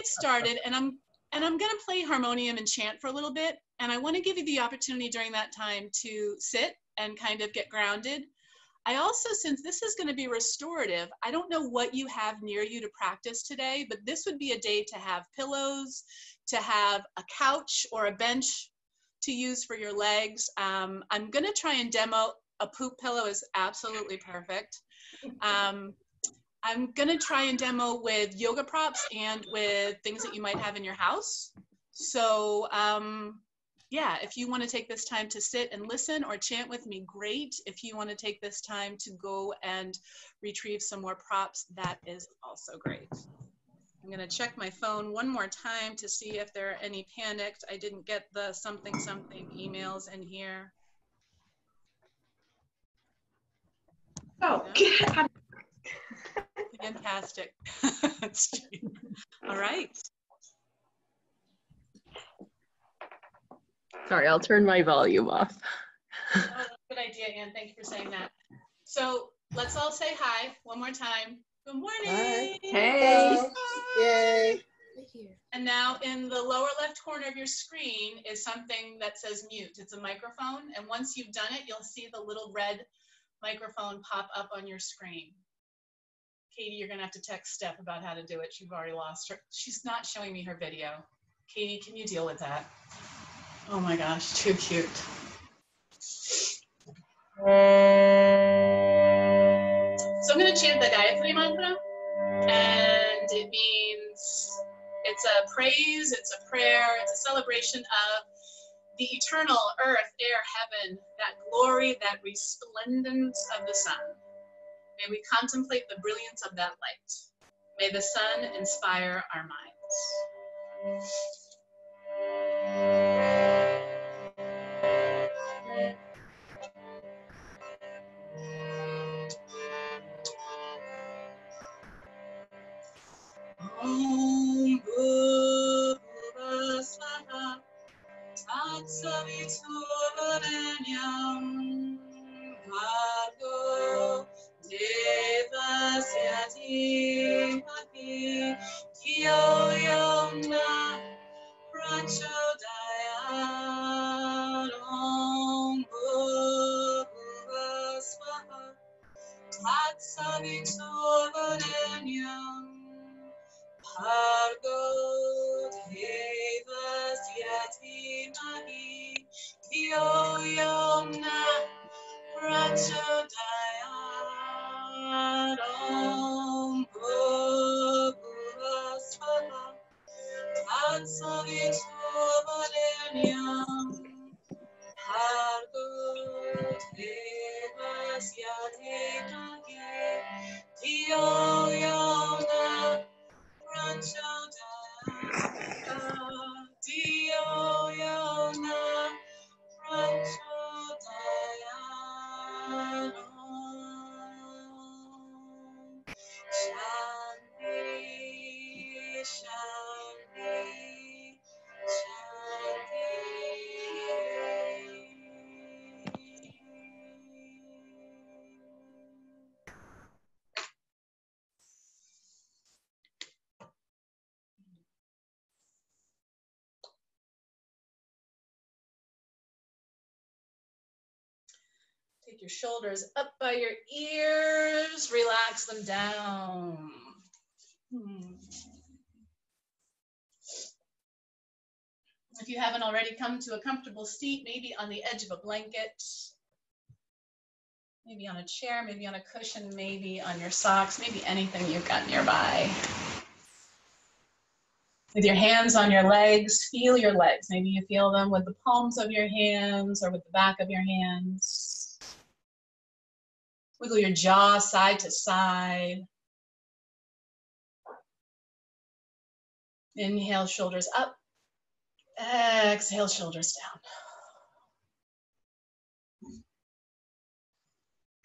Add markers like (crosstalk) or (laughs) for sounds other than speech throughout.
get started and I'm and I'm gonna play harmonium and chant for a little bit. And I wanna give you the opportunity during that time to sit and kind of get grounded. I also, since this is gonna be restorative, I don't know what you have near you to practice today, but this would be a day to have pillows, to have a couch or a bench to use for your legs. Um, I'm gonna try and demo, a poop pillow is absolutely perfect. Um, I'm gonna try and demo with yoga props and with things that you might have in your house. So um, yeah, if you wanna take this time to sit and listen or chant with me, great. If you wanna take this time to go and retrieve some more props, that is also great. I'm gonna check my phone one more time to see if there are any panicked. I didn't get the something something emails in here. Oh, (laughs) Fantastic. (laughs) All right. Sorry, I'll turn my volume off. Oh, good idea, Anne. Thank you for saying that. So let's all say hi one more time. Good morning. Hi. Hey. Yay. And now in the lower left corner of your screen is something that says mute. It's a microphone. And once you've done it, you'll see the little red microphone pop up on your screen. Katie, you're gonna have to text Steph about how to do it. You've already lost her. She's not showing me her video. Katie, can you deal with that? Oh my gosh, too cute. So I'm gonna chant the Gayatri Mantra, and it means it's a praise, it's a prayer, it's a celebration of the eternal earth, air, heaven, that glory, that resplendence of the sun. May we contemplate the brilliance of that light. May the sun inspire our minds. Tatsavituvarenyam Bhargo Devasya Dhimahi Dhiyo Yom Nah Prachodayat Om Bhurva Swaha Tatsavituvarenyam Your shoulders up by your ears, relax them down. Hmm. If you haven't already come to a comfortable seat, maybe on the edge of a blanket, maybe on a chair, maybe on a cushion, maybe on your socks, maybe anything you've got nearby. With your hands on your legs, feel your legs. Maybe you feel them with the palms of your hands or with the back of your hands. Wiggle your jaw side to side. Inhale, shoulders up. Exhale, shoulders down.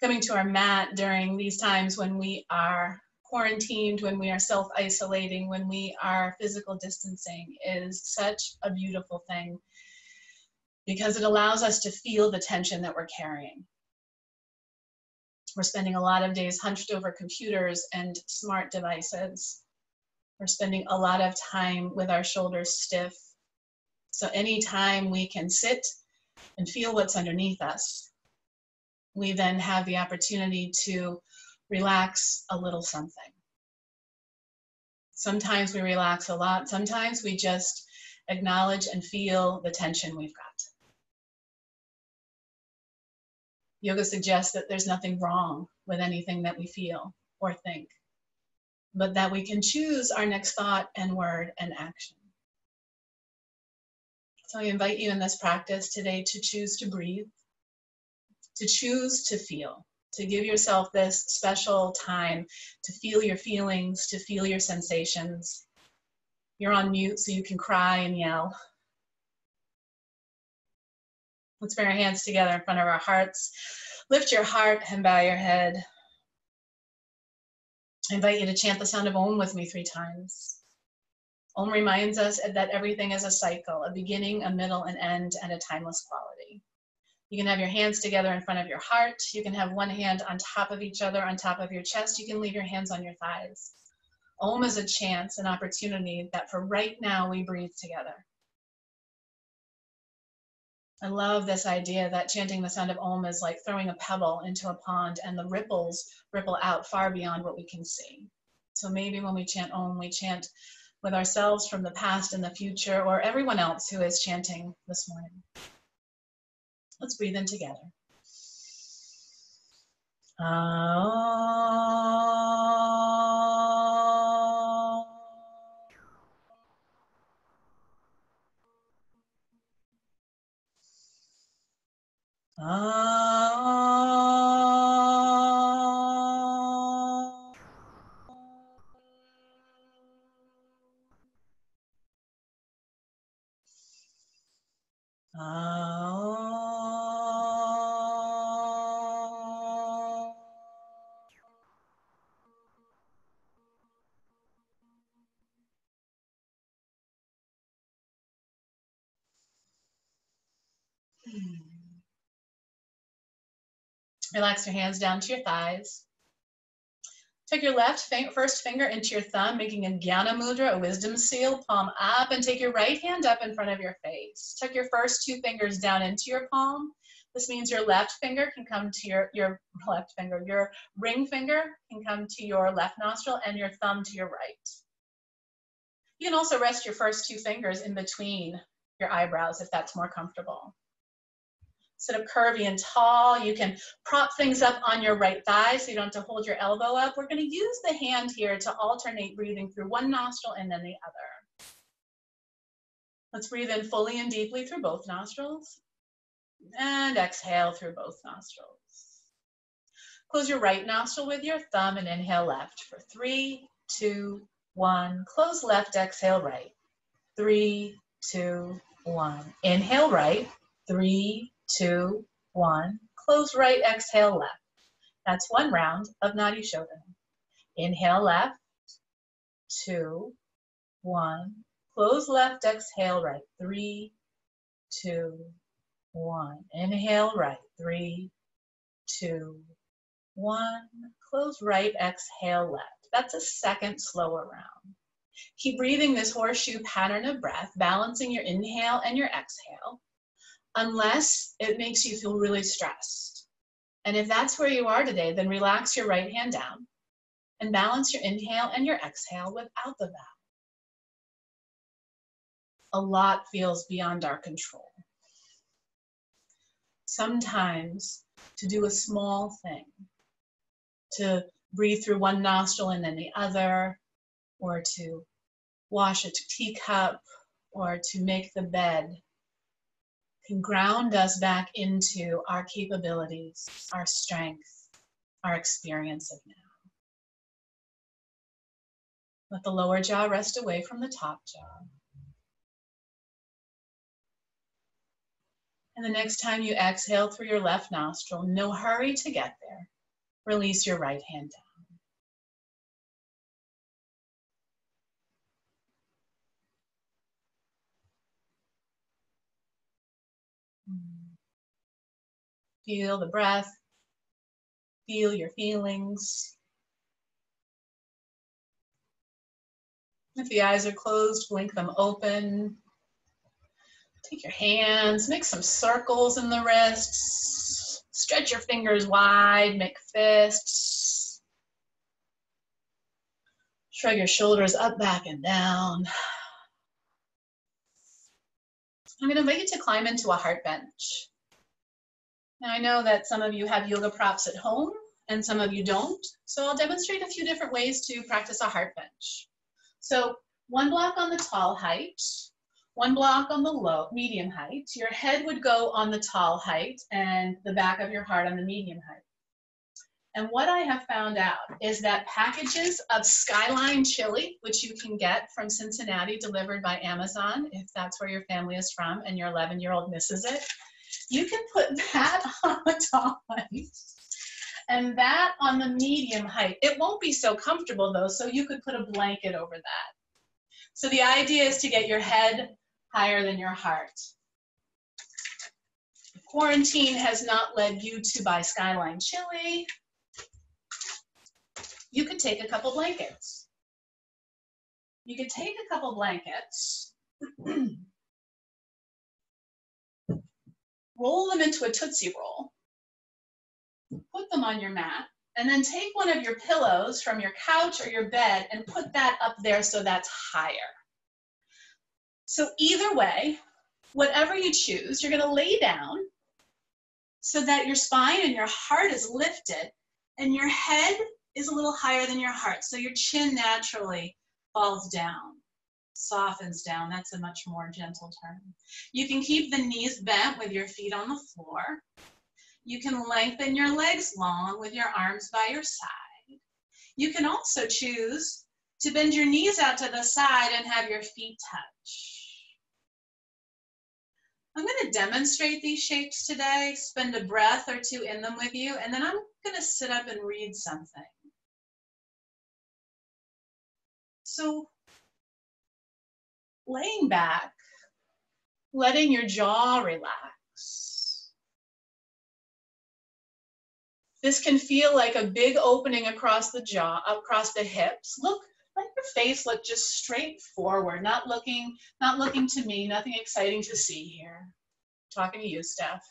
Coming to our mat during these times when we are quarantined, when we are self isolating, when we are physical distancing is such a beautiful thing because it allows us to feel the tension that we're carrying. We're spending a lot of days hunched over computers and smart devices. We're spending a lot of time with our shoulders stiff. So anytime we can sit and feel what's underneath us, we then have the opportunity to relax a little something. Sometimes we relax a lot. Sometimes we just acknowledge and feel the tension we've got. Yoga suggests that there's nothing wrong with anything that we feel or think, but that we can choose our next thought and word and action. So I invite you in this practice today to choose to breathe, to choose to feel, to give yourself this special time to feel your feelings, to feel your sensations. You're on mute, so you can cry and yell. Let's bring our hands together in front of our hearts. Lift your heart and bow your head. I invite you to chant the sound of Om with me three times. Om reminds us that everything is a cycle, a beginning, a middle, an end, and a timeless quality. You can have your hands together in front of your heart. You can have one hand on top of each other, on top of your chest. You can leave your hands on your thighs. Om is a chance, an opportunity that for right now we breathe together. I love this idea that chanting the sound of Om is like throwing a pebble into a pond and the ripples ripple out far beyond what we can see. So maybe when we chant Om, we chant with ourselves from the past and the future, or everyone else who is chanting this morning. Let's breathe in together. Ah. 啊 Relax your hands down to your thighs. Take your left first finger into your thumb, making a Jnana Mudra, a wisdom seal, palm up, and take your right hand up in front of your face. Tuck your first two fingers down into your palm. This means your left finger can come to your, your (laughs) left finger, your ring finger can come to your left nostril, and your thumb to your right. You can also rest your first two fingers in between your eyebrows if that's more comfortable sit up curvy and tall. You can prop things up on your right thigh so you don't have to hold your elbow up. We're going to use the hand here to alternate breathing through one nostril and then the other. Let's breathe in fully and deeply through both nostrils and exhale through both nostrils. Close your right nostril with your thumb and inhale left for three, two, one. Close left, exhale right. Three, two, one. Inhale right. Three, two, one. Close right, exhale left. That's one round of Nadi Shodhana. Inhale left, two, one. Close left, exhale right. Three, two, one. Inhale right. Three, two, one. Close right, exhale left. That's a second slower round. Keep breathing this horseshoe pattern of breath, balancing your inhale and your exhale unless it makes you feel really stressed. And if that's where you are today, then relax your right hand down and balance your inhale and your exhale without the vowel. A lot feels beyond our control. Sometimes to do a small thing, to breathe through one nostril and then the other, or to wash a teacup, or to make the bed can ground us back into our capabilities, our strength, our experience of now. Let the lower jaw rest away from the top jaw. And the next time you exhale through your left nostril, no hurry to get there. Release your right hand down. Feel the breath. Feel your feelings. If the eyes are closed, blink them open. Take your hands, make some circles in the wrists. Stretch your fingers wide, make fists. Shrug your shoulders up, back, and down. I'm going to invite you to climb into a heart bench. I know that some of you have yoga props at home and some of you don't, so I'll demonstrate a few different ways to practice a heart bench. So, one block on the tall height, one block on the low, medium height. Your head would go on the tall height and the back of your heart on the medium height. And what I have found out is that packages of Skyline chili, which you can get from Cincinnati delivered by Amazon, if that's where your family is from and your 11 year old misses it, you can put (laughs) that on the top height and that on the medium height. It won't be so comfortable though, so you could put a blanket over that. So the idea is to get your head higher than your heart. Quarantine has not led you to buy Skyline chili. You could take a couple blankets. You could take a couple blankets, (clears throat) roll them into a Tootsie Roll, put them on your mat, and then take one of your pillows from your couch or your bed and put that up there so that's higher. So either way, whatever you choose, you're gonna lay down so that your spine and your heart is lifted and your head is a little higher than your heart. So your chin naturally falls down, softens down. That's a much more gentle term. You can keep the knees bent with your feet on the floor. You can lengthen your legs long with your arms by your side. You can also choose to bend your knees out to the side and have your feet touch. I'm going to demonstrate these shapes today, spend a breath or two in them with you, and then I'm going to sit up and read something. So, laying back, letting your jaw relax. This can feel like a big opening across the jaw, across the hips. Look let your face look just straight forward, not looking, not looking to me, nothing exciting to see here. talking to you, Steph.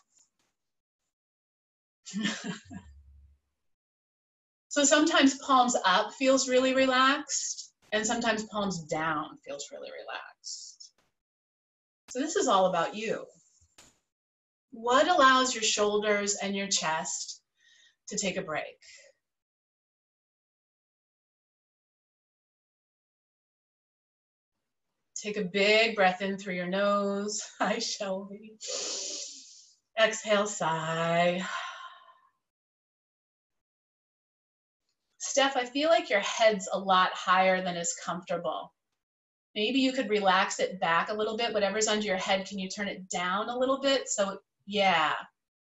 (laughs) so sometimes palms up feels really relaxed, and sometimes palms down feels really relaxed. So this is all about you. What allows your shoulders and your chest to take a break? Take a big breath in through your nose. (laughs) Hi, Shelby. Exhale, sigh. Steph, I feel like your head's a lot higher than is comfortable. Maybe you could relax it back a little bit. Whatever's under your head, can you turn it down a little bit? So, yeah.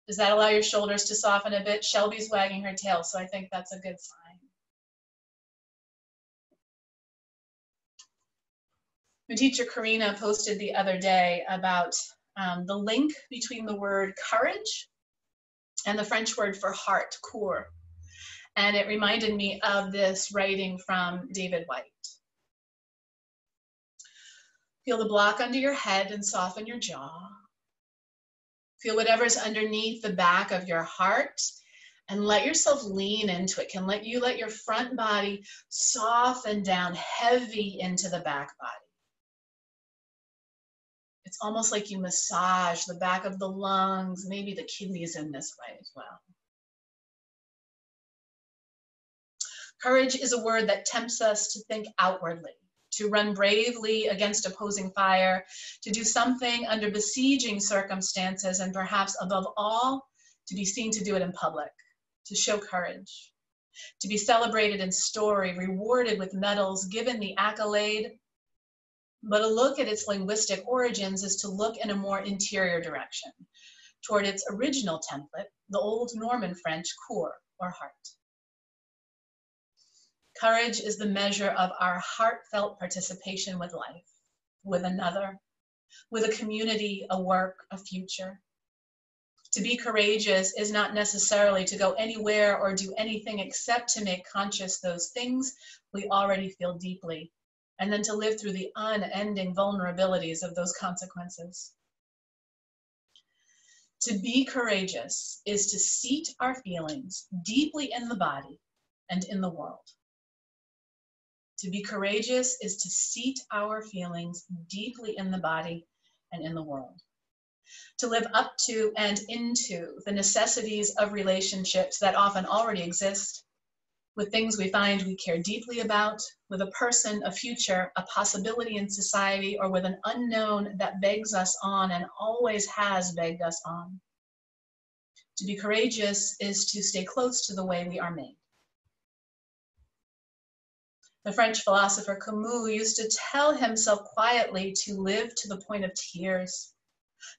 Does that allow your shoulders to soften a bit? Shelby's wagging her tail, so I think that's a good sign. My teacher Karina posted the other day about um, the link between the word courage and the French word for heart, coeur. And it reminded me of this writing from David Whyte. Feel the block under your head and soften your jaw. Feel whatever's underneath the back of your heart and let yourself lean into it. Can let you let your front body soften down heavy into the back body. It's almost like you massage the back of the lungs, maybe the kidneys in this way as well. Courage is a word that tempts us to think outwardly, to run bravely against opposing fire, to do something under besieging circumstances, and perhaps above all, to be seen to do it in public, to show courage, to be celebrated in story, rewarded with medals, given the accolade, but a look at its linguistic origins is to look in a more interior direction, toward its original template, the Old Norman French coeur, or heart. Courage is the measure of our heartfelt participation with life, with another, with a community, a work, a future. To be courageous is not necessarily to go anywhere or do anything except to make conscious those things we already feel deeply and then to live through the unending vulnerabilities of those consequences. To be courageous is to seat our feelings deeply in the body and in the world. To be courageous is to seat our feelings deeply in the body and in the world. To live up to and into the necessities of relationships that often already exist with things we find we care deeply about, with a person, a future, a possibility in society, or with an unknown that begs us on and always has begged us on. To be courageous is to stay close to the way we are made. The French philosopher Camus used to tell himself quietly to live to the point of tears,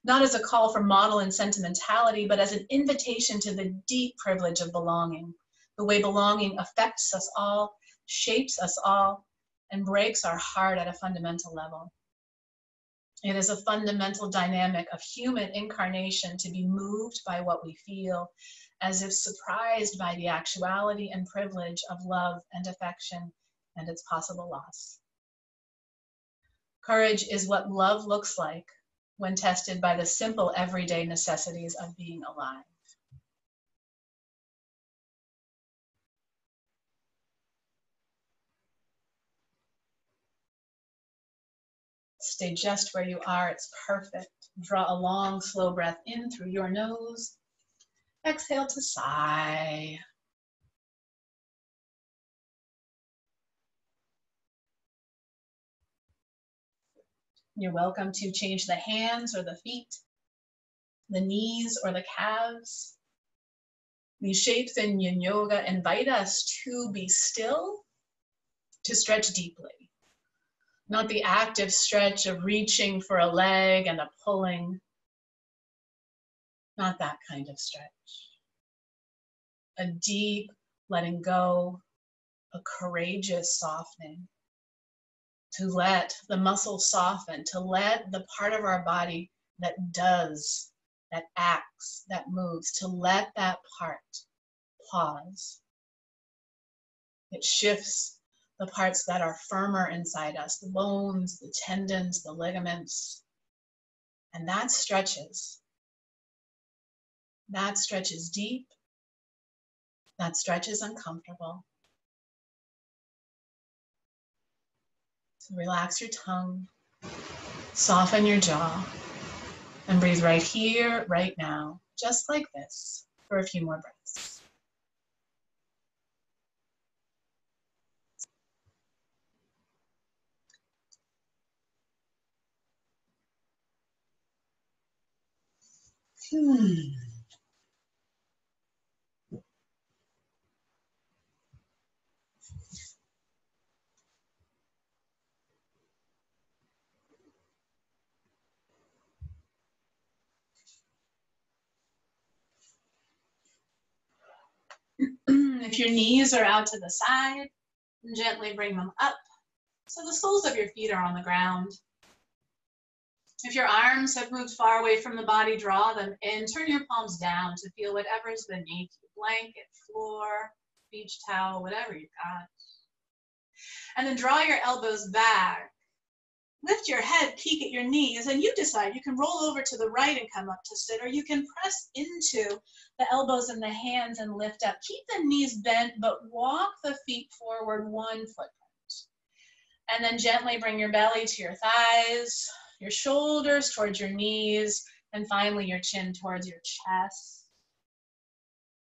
not as a call for model and sentimentality, but as an invitation to the deep privilege of belonging. The way belonging affects us all, shapes us all, and breaks our heart at a fundamental level. It is a fundamental dynamic of human incarnation to be moved by what we feel, as if surprised by the actuality and privilege of love and affection and its possible loss. Courage is what love looks like when tested by the simple everyday necessities of being alive. Stay just where you are. It's perfect. Draw a long, slow breath in through your nose. Exhale to sigh. You're welcome to change the hands or the feet, the knees or the calves. These shapes in yin yoga invite us to be still, to stretch deeply not the active stretch of reaching for a leg and a pulling. Not that kind of stretch. A deep letting go, a courageous softening. To let the muscle soften, to let the part of our body that does, that acts, that moves, to let that part pause. It shifts the parts that are firmer inside us, the bones, the tendons, the ligaments. And that stretches. That stretches deep. That stretches uncomfortable. So relax your tongue, soften your jaw, and breathe right here, right now, just like this, for a few more breaths. Hmm. (clears throat) if your knees are out to the side, gently bring them up so the soles of your feet are on the ground. If your arms have moved far away from the body, draw them in. Turn your palms down to feel whatever's beneath you blanket, floor, beach towel, whatever you've got. And then draw your elbows back. Lift your head, peek at your knees, and you decide you can roll over to the right and come up to sit, or you can press into the elbows and the hands and lift up. Keep the knees bent, but walk the feet forward one footprint. And then gently bring your belly to your thighs, your shoulders towards your knees, and finally your chin towards your chest.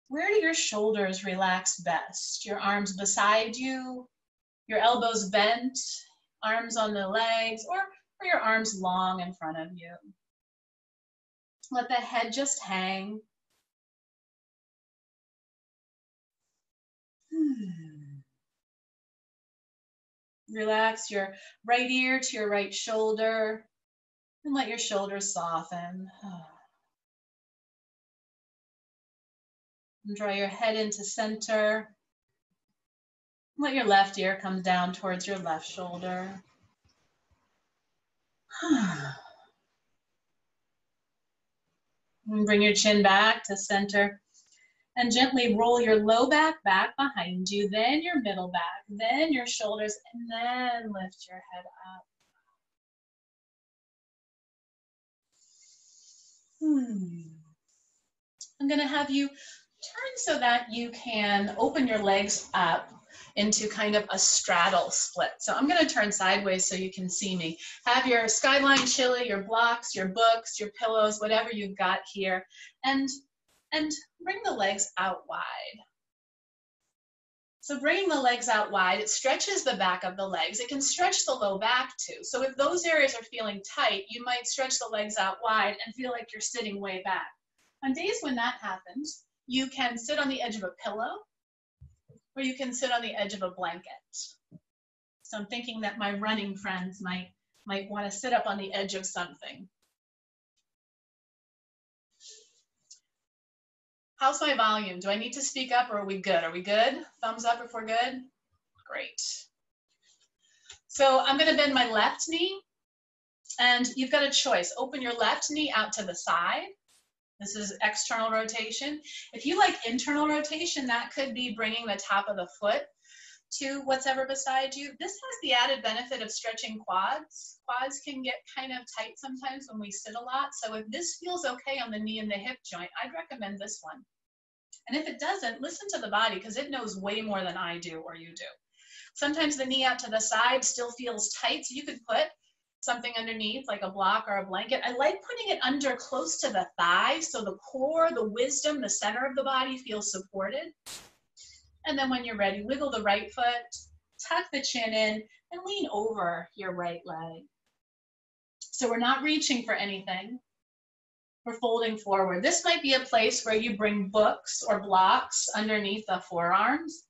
Where do your shoulders relax best? Your arms beside you, your elbows bent, arms on the legs, or, or your arms long in front of you. Let the head just hang. Hmm. Relax your right ear to your right shoulder, and let your shoulders soften. (sighs) And draw your head into center. Let your left ear come down towards your left shoulder. (sighs) Bring your chin back to center. And gently roll your low back back behind you, then your middle back, then your shoulders, and then lift your head up. Hmm. I'm gonna have you turn so that you can open your legs up into kind of a straddle split. So I'm gonna turn sideways so you can see me. Have your skyline chili, your blocks, your books, your pillows, whatever you've got here, and, and bring the legs out wide. So bringing the legs out wide, it stretches the back of the legs. It can stretch the low back too. So if those areas are feeling tight, you might stretch the legs out wide and feel like you're sitting way back. On days when that happens, you can sit on the edge of a pillow or you can sit on the edge of a blanket. So I'm thinking that my running friends might, might want to sit up on the edge of something. How's my volume? Do I need to speak up or are we good? Are we good? Thumbs up if we're good? Great. So I'm gonna bend my left knee and you've got a choice. Open your left knee out to the side. This is external rotation. If you like internal rotation, that could be bringing the top of the foot to what's ever beside you. This has the added benefit of stretching quads. Quads can get kind of tight sometimes when we sit a lot. So if this feels okay on the knee and the hip joint, I'd recommend this one. And if it doesn't, listen to the body because it knows way more than I do or you do. Sometimes the knee out to the side still feels tight, so you could put something underneath, like a block or a blanket. I like putting it under close to the thigh so the core, the wisdom, the center of the body feels supported. And then when you're ready, wiggle the right foot, tuck the chin in, and lean over your right leg. So we're not reaching for anything. We're folding forward. This might be a place where you bring books or blocks underneath the forearms.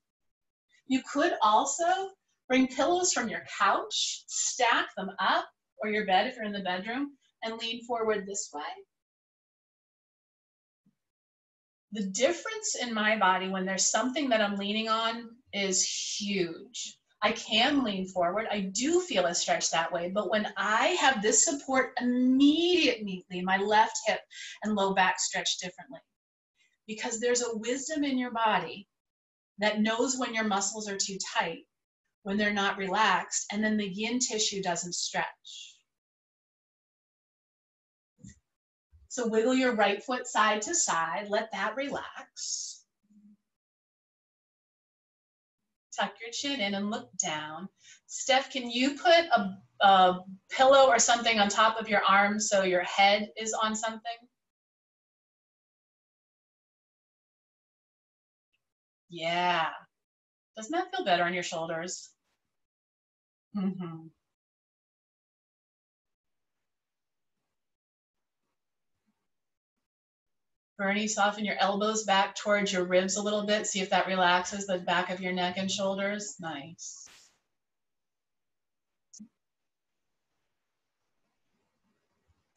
You could also bring pillows from your couch, stack them up, or your bed if you're in the bedroom, and lean forward this way. The difference in my body when there's something that I'm leaning on is huge. I can lean forward. I do feel a stretch that way. But when I have this support immediately, my left hip and low back stretch differently. Because there's a wisdom in your body that knows when your muscles are too tight, when they're not relaxed, and then the yin tissue doesn't stretch. So wiggle your right foot side to side, let that relax. tuck your chin in and look down. Steph, can you put a, a pillow or something on top of your arm so your head is on something? Yeah. Doesn't that feel better on your shoulders? Mm-hmm. Bernie, soften your elbows back towards your ribs a little bit. See if that relaxes the back of your neck and shoulders. Nice.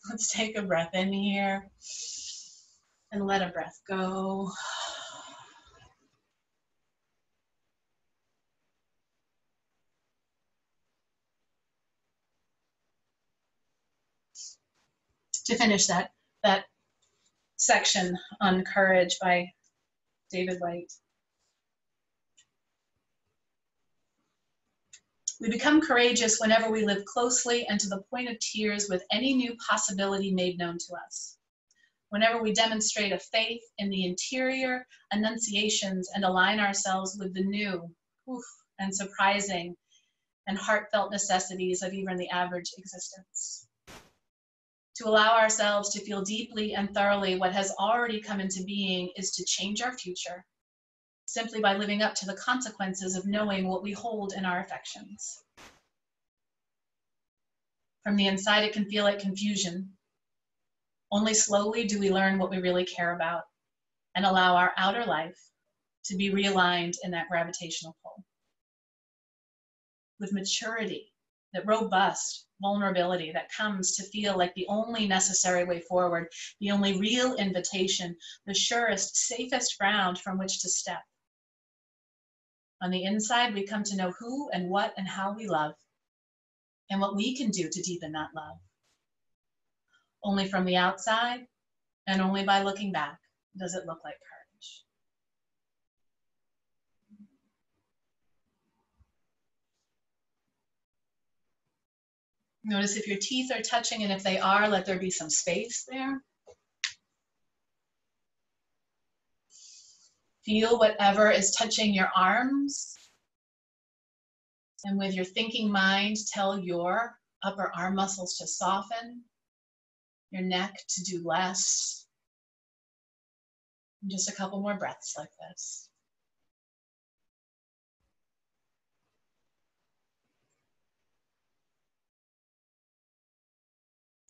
Let's take a breath in here and let a breath go. To finish that, that section on courage by David Whyte. We become courageous whenever we live closely and to the point of tears with any new possibility made known to us. Whenever we demonstrate a faith in the interior annunciations and align ourselves with the new oof, and surprising and heartfelt necessities of even the average existence to allow ourselves to feel deeply and thoroughly what has already come into being is to change our future simply by living up to the consequences of knowing what we hold in our affections. From the inside, it can feel like confusion. Only slowly do we learn what we really care about and allow our outer life to be realigned in that gravitational pull. With maturity, that robust vulnerability that comes to feel like the only necessary way forward, the only real invitation, the surest, safest ground from which to step. On the inside, we come to know who and what and how we love and what we can do to deepen that love. Only from the outside and only by looking back does it look like courage. Notice if your teeth are touching, and if they are, let there be some space there. Feel whatever is touching your arms. And with your thinking mind, tell your upper arm muscles to soften, your neck to do less. And just a couple more breaths like this.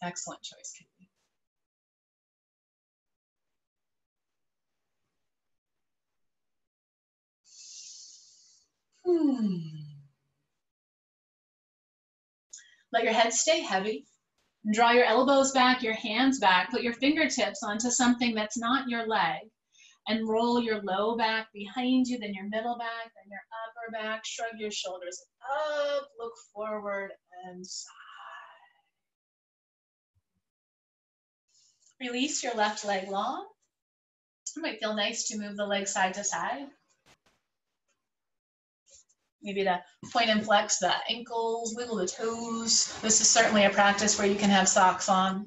Excellent choice, Katie. Hmm. Let your head stay heavy. Draw your elbows back, your hands back. Put your fingertips onto something that's not your leg. And roll your low back behind you, then your middle back, then your upper back. Shrug your shoulders up, look forward, and sigh. Release your left leg long. It might feel nice to move the leg side to side. Maybe to point and flex the ankles, wiggle the toes. This is certainly a practice where you can have socks on.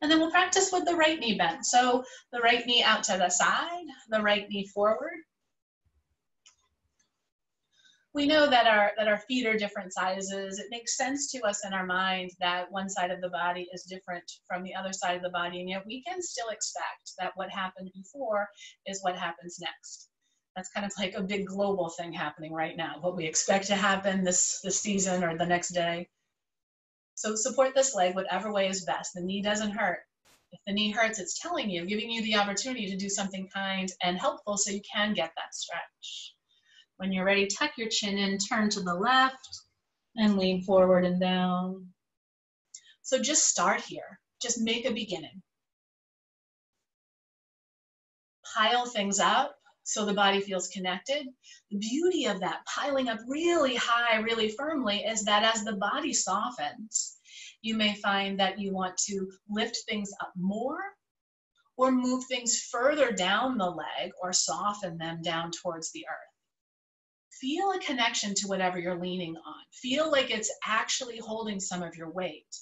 And then we'll practice with the right knee bent. So the right knee out to the side, the right knee forward, we know that our that our feet are different sizes. It makes sense to us in our mind that one side of the body is different from the other side of the body, and yet we can still expect that what happened before is what happens next. That's kind of like a big global thing happening right now. What we expect to happen this this season or the next day. So support this leg whatever way is best. The knee doesn't hurt. If the knee hurts, it's telling you, giving you the opportunity to do something kind and helpful so you can get that stretch. When you're ready, tuck your chin in, turn to the left, and lean forward and down. So just start here. Just make a beginning. Pile things up so the body feels connected. The beauty of that piling up really high, really firmly, is that as the body softens, you may find that you want to lift things up more or move things further down the leg or soften them down towards the earth feel a connection to whatever you're leaning on. Feel like it's actually holding some of your weight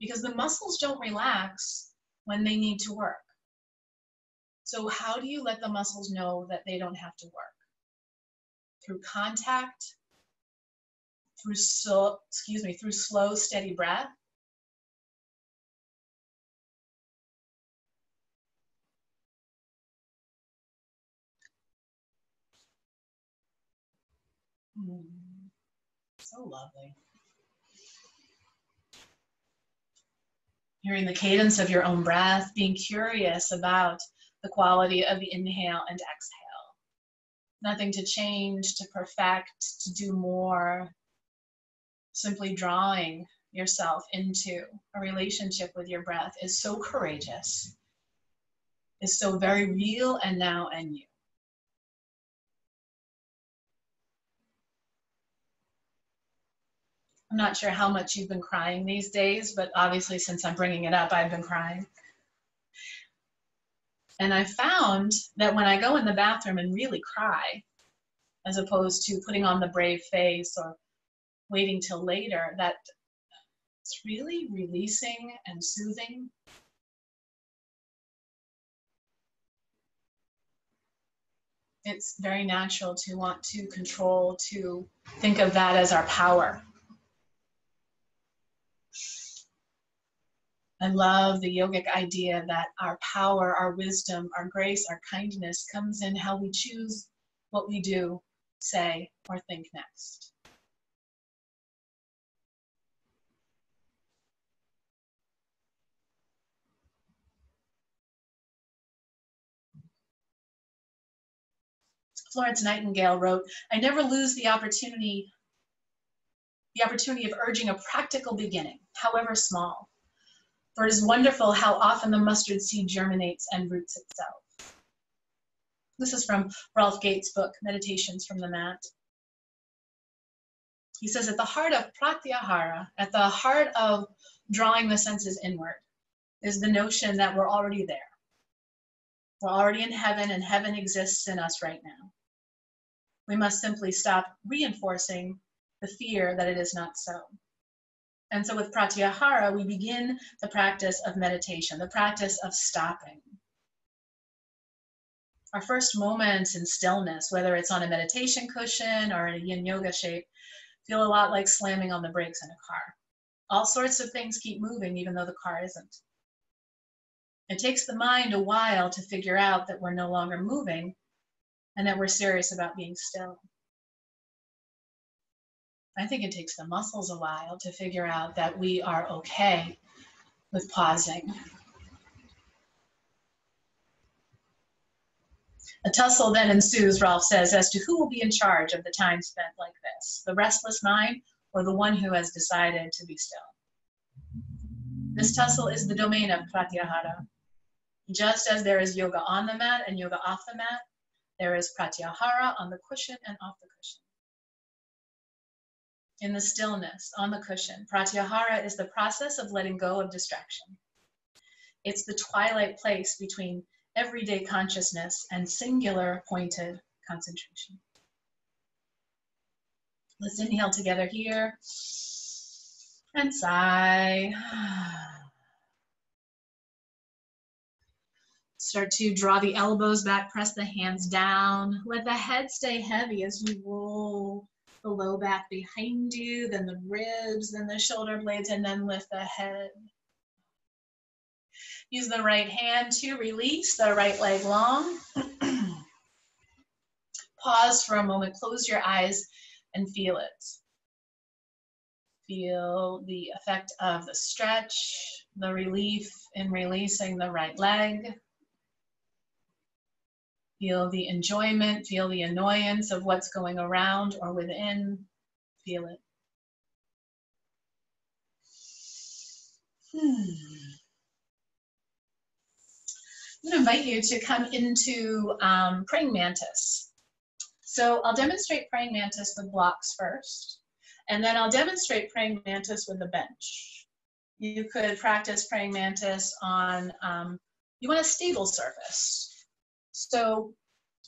because the muscles don't relax when they need to work. So, how do you let the muscles know that they don't have to work? Through contact, through slow, excuse me, through slow, steady breath, Mm. So lovely. Hearing the cadence of your own breath, being curious about the quality of the inhale and exhale. Nothing to change, to perfect, to do more. Simply drawing yourself into a relationship with your breath is so courageous, is so very real and now and you. I'm not sure how much you've been crying these days, but obviously, since I'm bringing it up, I've been crying. And I found that when I go in the bathroom and really cry, as opposed to putting on the brave face or waiting till later, that it's really releasing and soothing. It's very natural to want to control, to think of that as our power. I love the yogic idea that our power, our wisdom, our grace, our kindness comes in how we choose what we do, say, or think next. Florence Nightingale wrote, I never lose the opportunity, the opportunity of urging a practical beginning, however small. For it is wonderful how often the mustard seed germinates and roots itself. This is from Rolf Gates' book, Meditations from the Mat. He says, at the heart of pratyahara, at the heart of drawing the senses inward, is the notion that we're already there. We're already in heaven, and heaven exists in us right now. We must simply stop reinforcing the fear that it is not so. And so with Pratyahara, we begin the practice of meditation, the practice of stopping. Our first moments in stillness, whether it's on a meditation cushion or in a yin yoga shape, feel a lot like slamming on the brakes in a car. All sorts of things keep moving even though the car isn't. It takes the mind a while to figure out that we're no longer moving and that we're serious about being still. I think it takes the muscles a while to figure out that we are okay with pausing. A tussle then ensues, Rolf says, as to who will be in charge of the time spent like this the restless mind or the one who has decided to be still. This tussle is the domain of pratyahara. Just as there is yoga on the mat and yoga off the mat, there is pratyahara on the cushion and off the cushion. In the stillness, on the cushion, pratyahara is the process of letting go of distraction. It's the twilight place between everyday consciousness and singular pointed concentration. Let's inhale together here and sigh. Start to draw the elbows back, press the hands down. Let the head stay heavy as you roll the low back behind you, then the ribs, then the shoulder blades, and then lift the head. Use the right hand to release the right leg long. (clears throat) Pause for a moment, close your eyes, and feel it. Feel the effect of the stretch, the relief in releasing the right leg. Feel the enjoyment, feel the annoyance of what's going around or within. Feel it. Hmm. I'm going to invite you to come into um, praying mantis. So I'll demonstrate praying mantis with blocks first, and then I'll demonstrate praying mantis with a bench. You could practice praying mantis on, um, you want a stable surface. So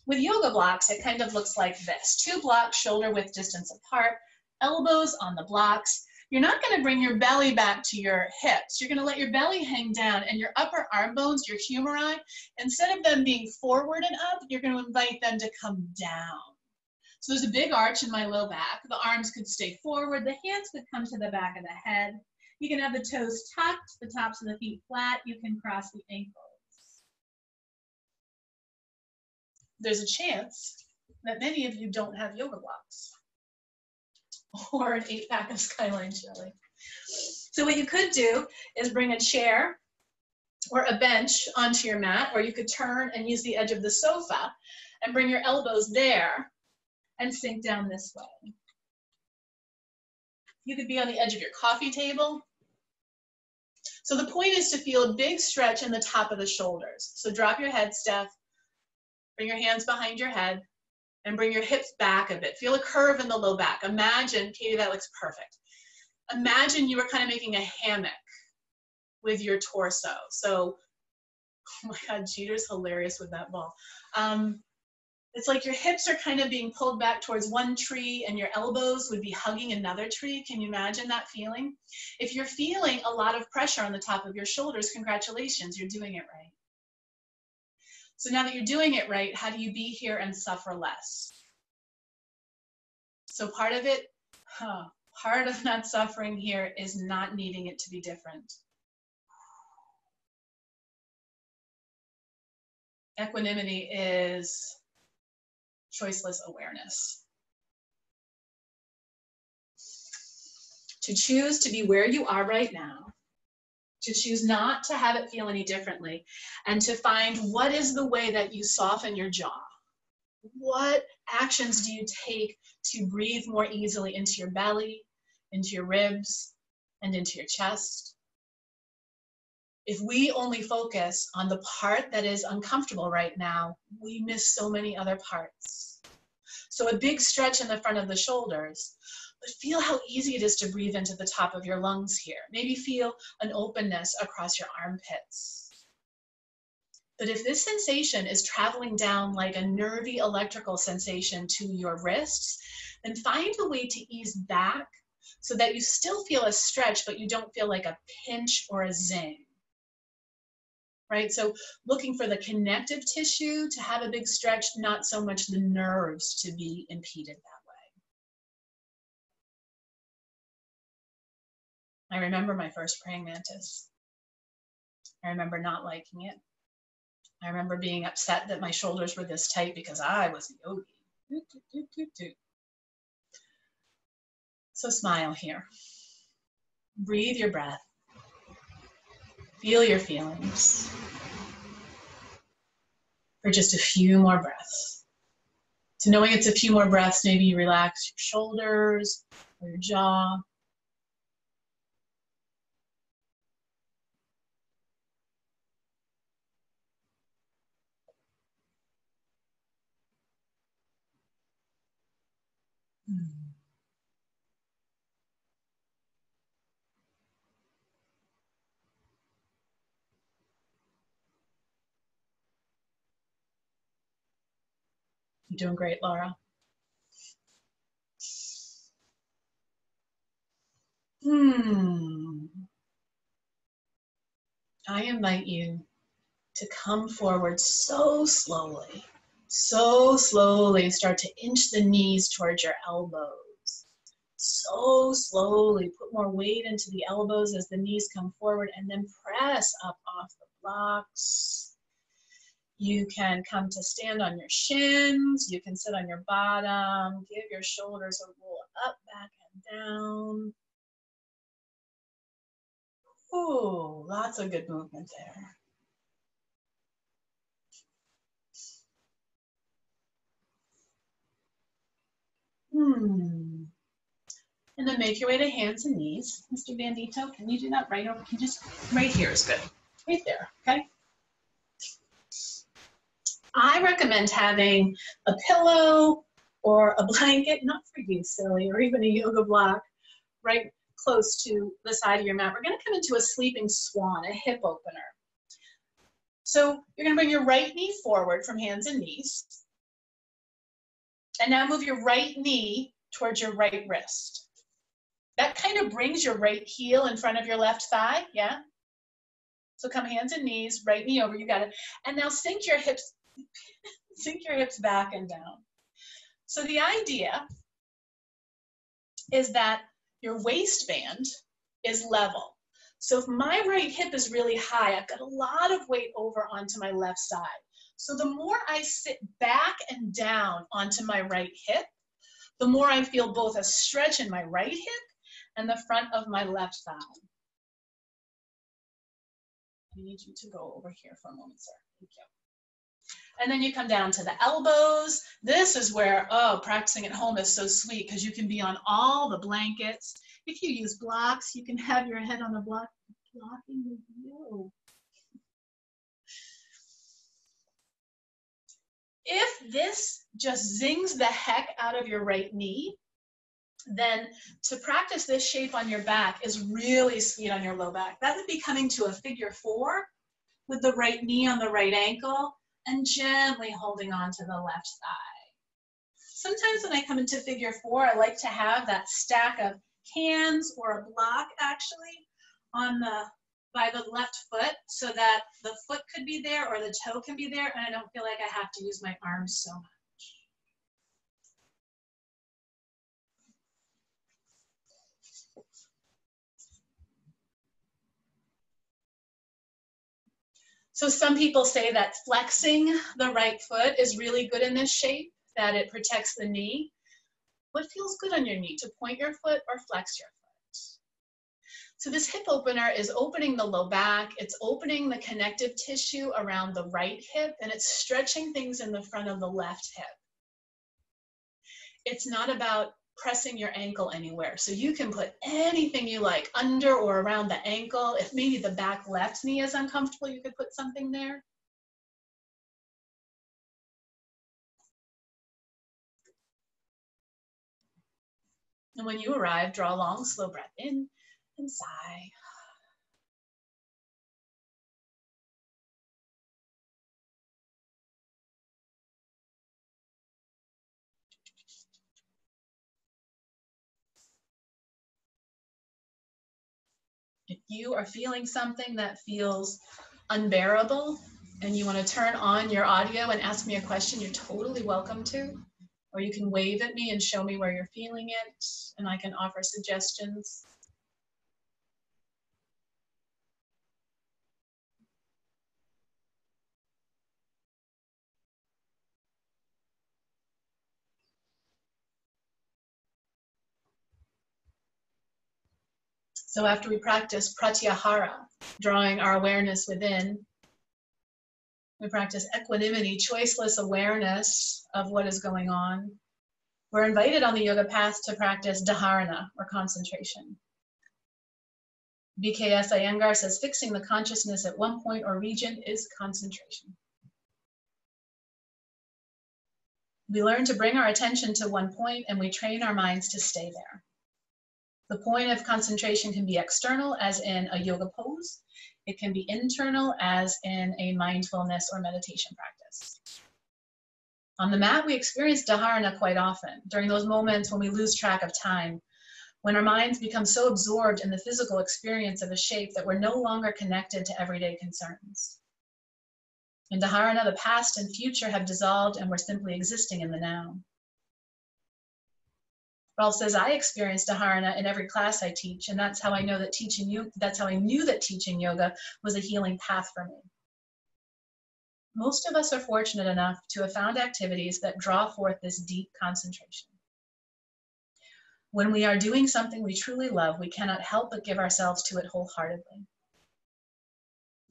with yoga blocks, it kind of looks like this. Two blocks shoulder width distance apart, elbows on the blocks. You're not gonna bring your belly back to your hips. You're gonna let your belly hang down and your upper arm bones, your humeri, instead of them being forward and up, you're gonna invite them to come down. So there's a big arch in my low back. The arms could stay forward. The hands could come to the back of the head. You can have the toes tucked, the tops of the feet flat. You can cross the ankles. There's a chance that many of you don't have yoga blocks or an eight pack of Skyline Chili. So what you could do is bring a chair or a bench onto your mat, or you could turn and use the edge of the sofa and bring your elbows there and sink down this way. You could be on the edge of your coffee table. So the point is to feel a big stretch in the top of the shoulders. So drop your head, Steph, Bring your hands behind your head and bring your hips back a bit. Feel a curve in the low back. Imagine, Katie, that looks perfect. Imagine you were kind of making a hammock with your torso. So, (laughs) oh my God, Jeter's hilarious with that ball. Um, it's like your hips are kind of being pulled back towards one tree and your elbows would be hugging another tree. Can you imagine that feeling? If you're feeling a lot of pressure on the top of your shoulders, congratulations, you're doing it right. So now that you're doing it right, how do you be here and suffer less? So part of it, huh, part of not suffering here is not needing it to be different. Equanimity is choiceless awareness. To choose to be where you are right now to choose not to have it feel any differently, and to find what is the way that you soften your jaw. What actions do you take to breathe more easily into your belly, into your ribs, and into your chest? If we only focus on the part that is uncomfortable right now, we miss so many other parts. So, a big stretch in the front of the shoulders but feel how easy it is to breathe into the top of your lungs here. Maybe feel an openness across your armpits. But if this sensation is traveling down like a nervy electrical sensation to your wrists, then find a way to ease back so that you still feel a stretch, but you don't feel like a pinch or a zing. Right? So looking for the connective tissue to have a big stretch, not so much the nerves to be impeded I remember my first praying mantis. I remember not liking it. I remember being upset that my shoulders were this tight because I was a yogi. So smile here. Breathe your breath. Feel your feelings for just a few more breaths. So knowing it's a few more breaths, maybe you relax your shoulders or your jaw. You're doing great, Laura. Hmm. I invite you to come forward so slowly, so slowly. Start to inch the knees towards your elbows. So slowly. Put more weight into the elbows as the knees come forward and then press up off the blocks. You can come to stand on your shins. You can sit on your bottom. Give your shoulders a roll up, back, and down. Ooh, lots of good movement there. Hmm. And then make your way to hands and knees. Mr. Bandito, can you do that right over? Can you just, right here is good. Right there, okay? I recommend having a pillow or a (laughs) blanket, not for you, silly, or even a yoga block, right close to the side of your mat. We're going to come into a sleeping swan, a hip opener. So you're going to bring your right knee forward from hands and knees. And now move your right knee towards your right wrist. That kind of brings your right heel in front of your left thigh, yeah? So come hands and knees, right knee over, you got it. And now sink your hips (laughs) sink your hips back and down. So the idea is that your waistband is level. So if my right hip is really high, I've got a lot of weight over onto my left side. So the more I sit back and down onto my right hip, the more I feel both a stretch in my right hip and the front of my left thigh. I need you to go over here for a moment, sir. Thank you. And then you come down to the elbows. This is where, oh, practicing at home is so sweet because you can be on all the blankets. If you use blocks, you can have your head on the block, blocking the view. If this just zings the heck out of your right knee, then to practice this shape on your back is really sweet on your low back. That would be coming to a figure four with the right knee on the right ankle and gently holding on to the left thigh. Sometimes when I come into figure four, I like to have that stack of cans or a block actually on the by the left foot so that the foot could be there or the toe can be there and I don't feel like I have to use my arms so much. So some people say that flexing the right foot is really good in this shape, that it protects the knee. What feels good on your knee, to point your foot or flex your foot? So this hip opener is opening the low back, it's opening the connective tissue around the right hip, and it's stretching things in the front of the left hip. It's not about pressing your ankle anywhere. So you can put anything you like under or around the ankle. If maybe the back left knee is uncomfortable, you could put something there. And when you arrive, draw a long, slow breath in and sigh. If you are feeling something that feels unbearable and you want to turn on your audio and ask me a question, you're totally welcome to. Or you can wave at me and show me where you're feeling it, and I can offer suggestions. So after we practice pratyahara, drawing our awareness within, we practice equanimity, choiceless awareness of what is going on. We're invited on the yoga path to practice dharana or concentration. BKS Iyengar says fixing the consciousness at one point or region is concentration. We learn to bring our attention to one point and we train our minds to stay there. The point of concentration can be external, as in a yoga pose. It can be internal, as in a mindfulness or meditation practice. On the mat, we experience dharana quite often during those moments when we lose track of time, when our minds become so absorbed in the physical experience of a shape that we're no longer connected to everyday concerns. In dharana, the past and future have dissolved and we're simply existing in the now. Rolf says, I experienced dharana in every class I teach, and that's how I know that teaching you, that's how I knew that teaching yoga was a healing path for me. Most of us are fortunate enough to have found activities that draw forth this deep concentration. When we are doing something we truly love, we cannot help but give ourselves to it wholeheartedly.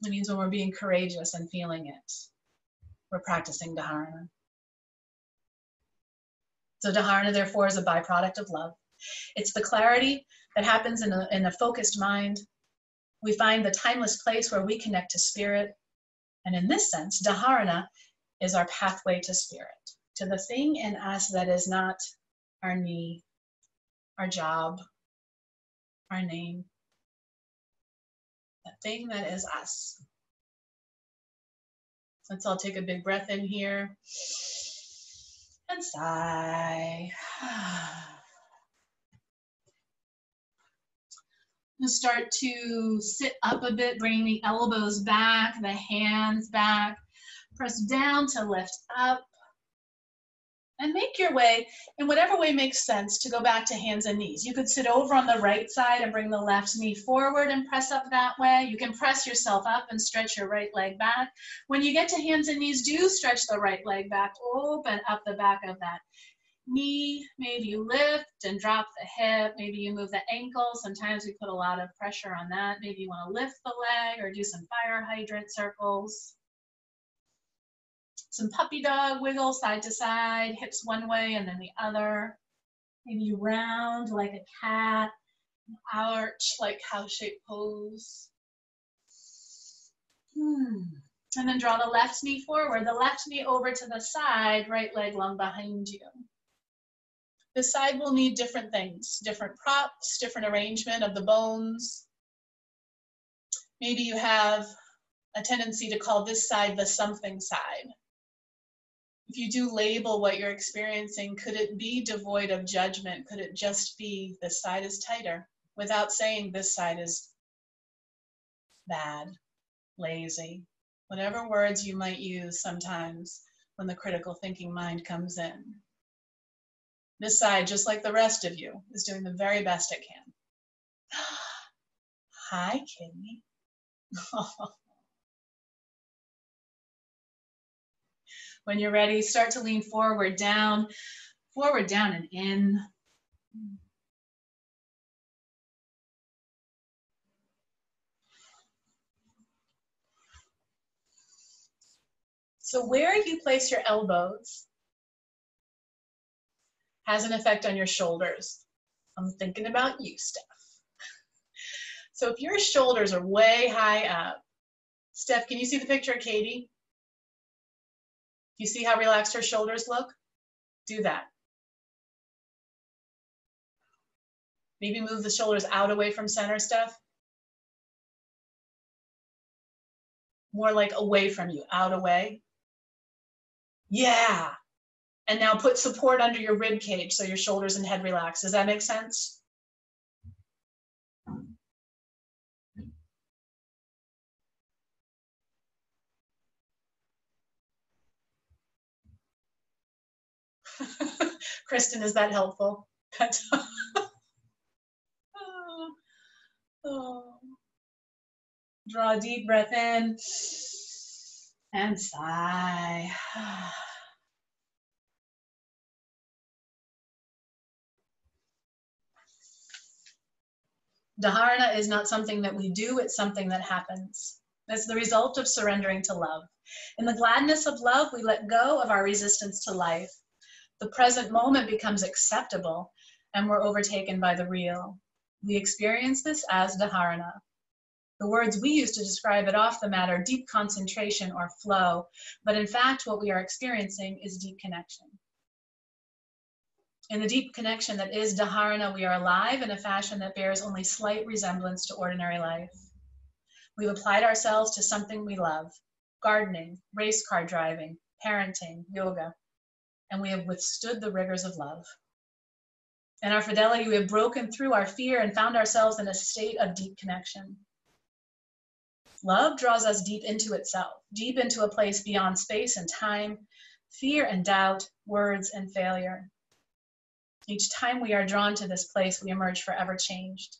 It means when we're being courageous and feeling it, we're practicing dharana. So dharana, therefore, is a byproduct of love. It's the clarity that happens in a, in a focused mind. We find the timeless place where we connect to spirit. And in this sense, dharana is our pathway to spirit, to the thing in us that is not our need, our job, our name, the thing that is us. Let's all take a big breath in here and sigh. (sighs) Start to sit up a bit, bringing the elbows back, the hands back. Press down to lift up. And make your way, in whatever way makes sense, to go back to hands and knees. You could sit over on the right side and bring the left knee forward and press up that way. You can press yourself up and stretch your right leg back. When you get to hands and knees, do stretch the right leg back, open up the back of that knee. Maybe you lift and drop the hip. Maybe you move the ankle. Sometimes we put a lot of pressure on that. Maybe you want to lift the leg or do some fire hydrant circles some puppy dog wiggle side to side, hips one way and then the other. Maybe round like a cat, arch like cow shaped pose. Hmm. And then draw the left knee forward, the left knee over to the side, right leg long behind you. The side will need different things, different props, different arrangement of the bones. Maybe you have a tendency to call this side the something side if you do label what you're experiencing, could it be devoid of judgment? Could it just be this side is tighter without saying this side is bad, lazy, whatever words you might use sometimes when the critical thinking mind comes in. This side, just like the rest of you, is doing the very best it can. (gasps) Hi, kitty. (laughs) When you're ready, start to lean forward, down, forward, down, and in. So where you place your elbows has an effect on your shoulders. I'm thinking about you, Steph. So if your shoulders are way high up, Steph, can you see the picture of Katie? You see how relaxed her shoulders look? Do that. Maybe move the shoulders out away from center, Steph. More like away from you, out away. Yeah. And now put support under your rib cage so your shoulders and head relax. Does that make sense? (laughs) Kristen, is that helpful? (laughs) oh. Draw a deep breath in and sigh. (sighs) Dharana is not something that we do, it's something that happens. It's the result of surrendering to love. In the gladness of love, we let go of our resistance to life. The present moment becomes acceptable, and we're overtaken by the real. We experience this as dharana. The words we use to describe it off the mat are deep concentration or flow, but in fact, what we are experiencing is deep connection. In the deep connection that is Dharana, we are alive in a fashion that bears only slight resemblance to ordinary life. We've applied ourselves to something we love gardening, race car driving, parenting, yoga, and we have withstood the rigors of love. In our fidelity, we have broken through our fear and found ourselves in a state of deep connection. Love draws us deep into itself, deep into a place beyond space and time, fear and doubt, words and failure. Each time we are drawn to this place, we emerge forever changed.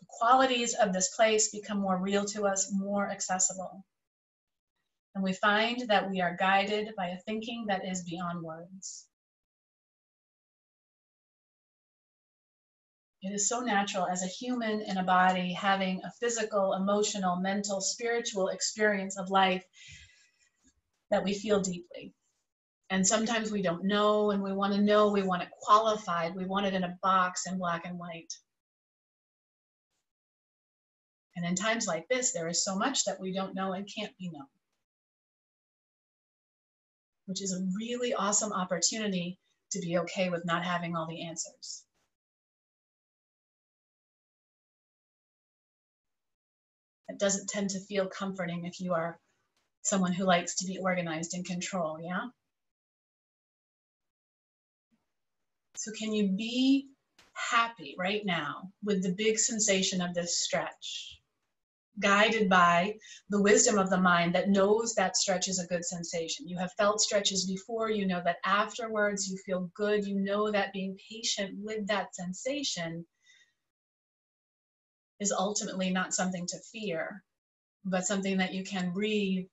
The qualities of this place become more real to us, more accessible. And we find that we are guided by a thinking that is beyond words. It is so natural as a human in a body having a physical, emotional, mental, spiritual experience of life that we feel deeply. And sometimes we don't know and we want to know, we want it qualified, we want it in a box in black and white. And in times like this, there is so much that we don't know and can't be known, which is a really awesome opportunity to be okay with not having all the answers. It doesn't tend to feel comforting if you are someone who likes to be organized and control, yeah? So can you be happy right now with the big sensation of this stretch? Guided by the wisdom of the mind that knows that stretch is a good sensation. You have felt stretches before, you know that afterwards you feel good, you know that being patient with that sensation is ultimately not something to fear, but something that you can breathe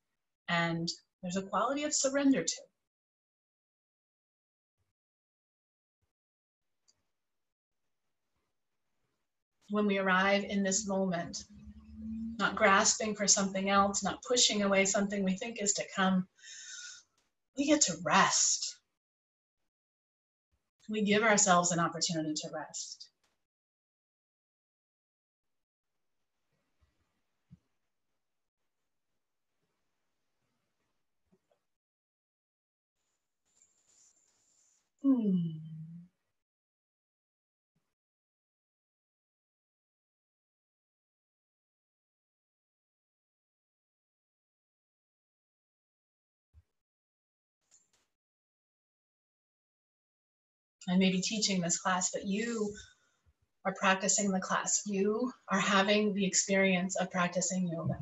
and there's a quality of surrender to. when we arrive in this moment, not grasping for something else, not pushing away something we think is to come, we get to rest. We give ourselves an opportunity to rest. Hmm. I may be teaching this class, but you are practicing the class. You are having the experience of practicing yoga.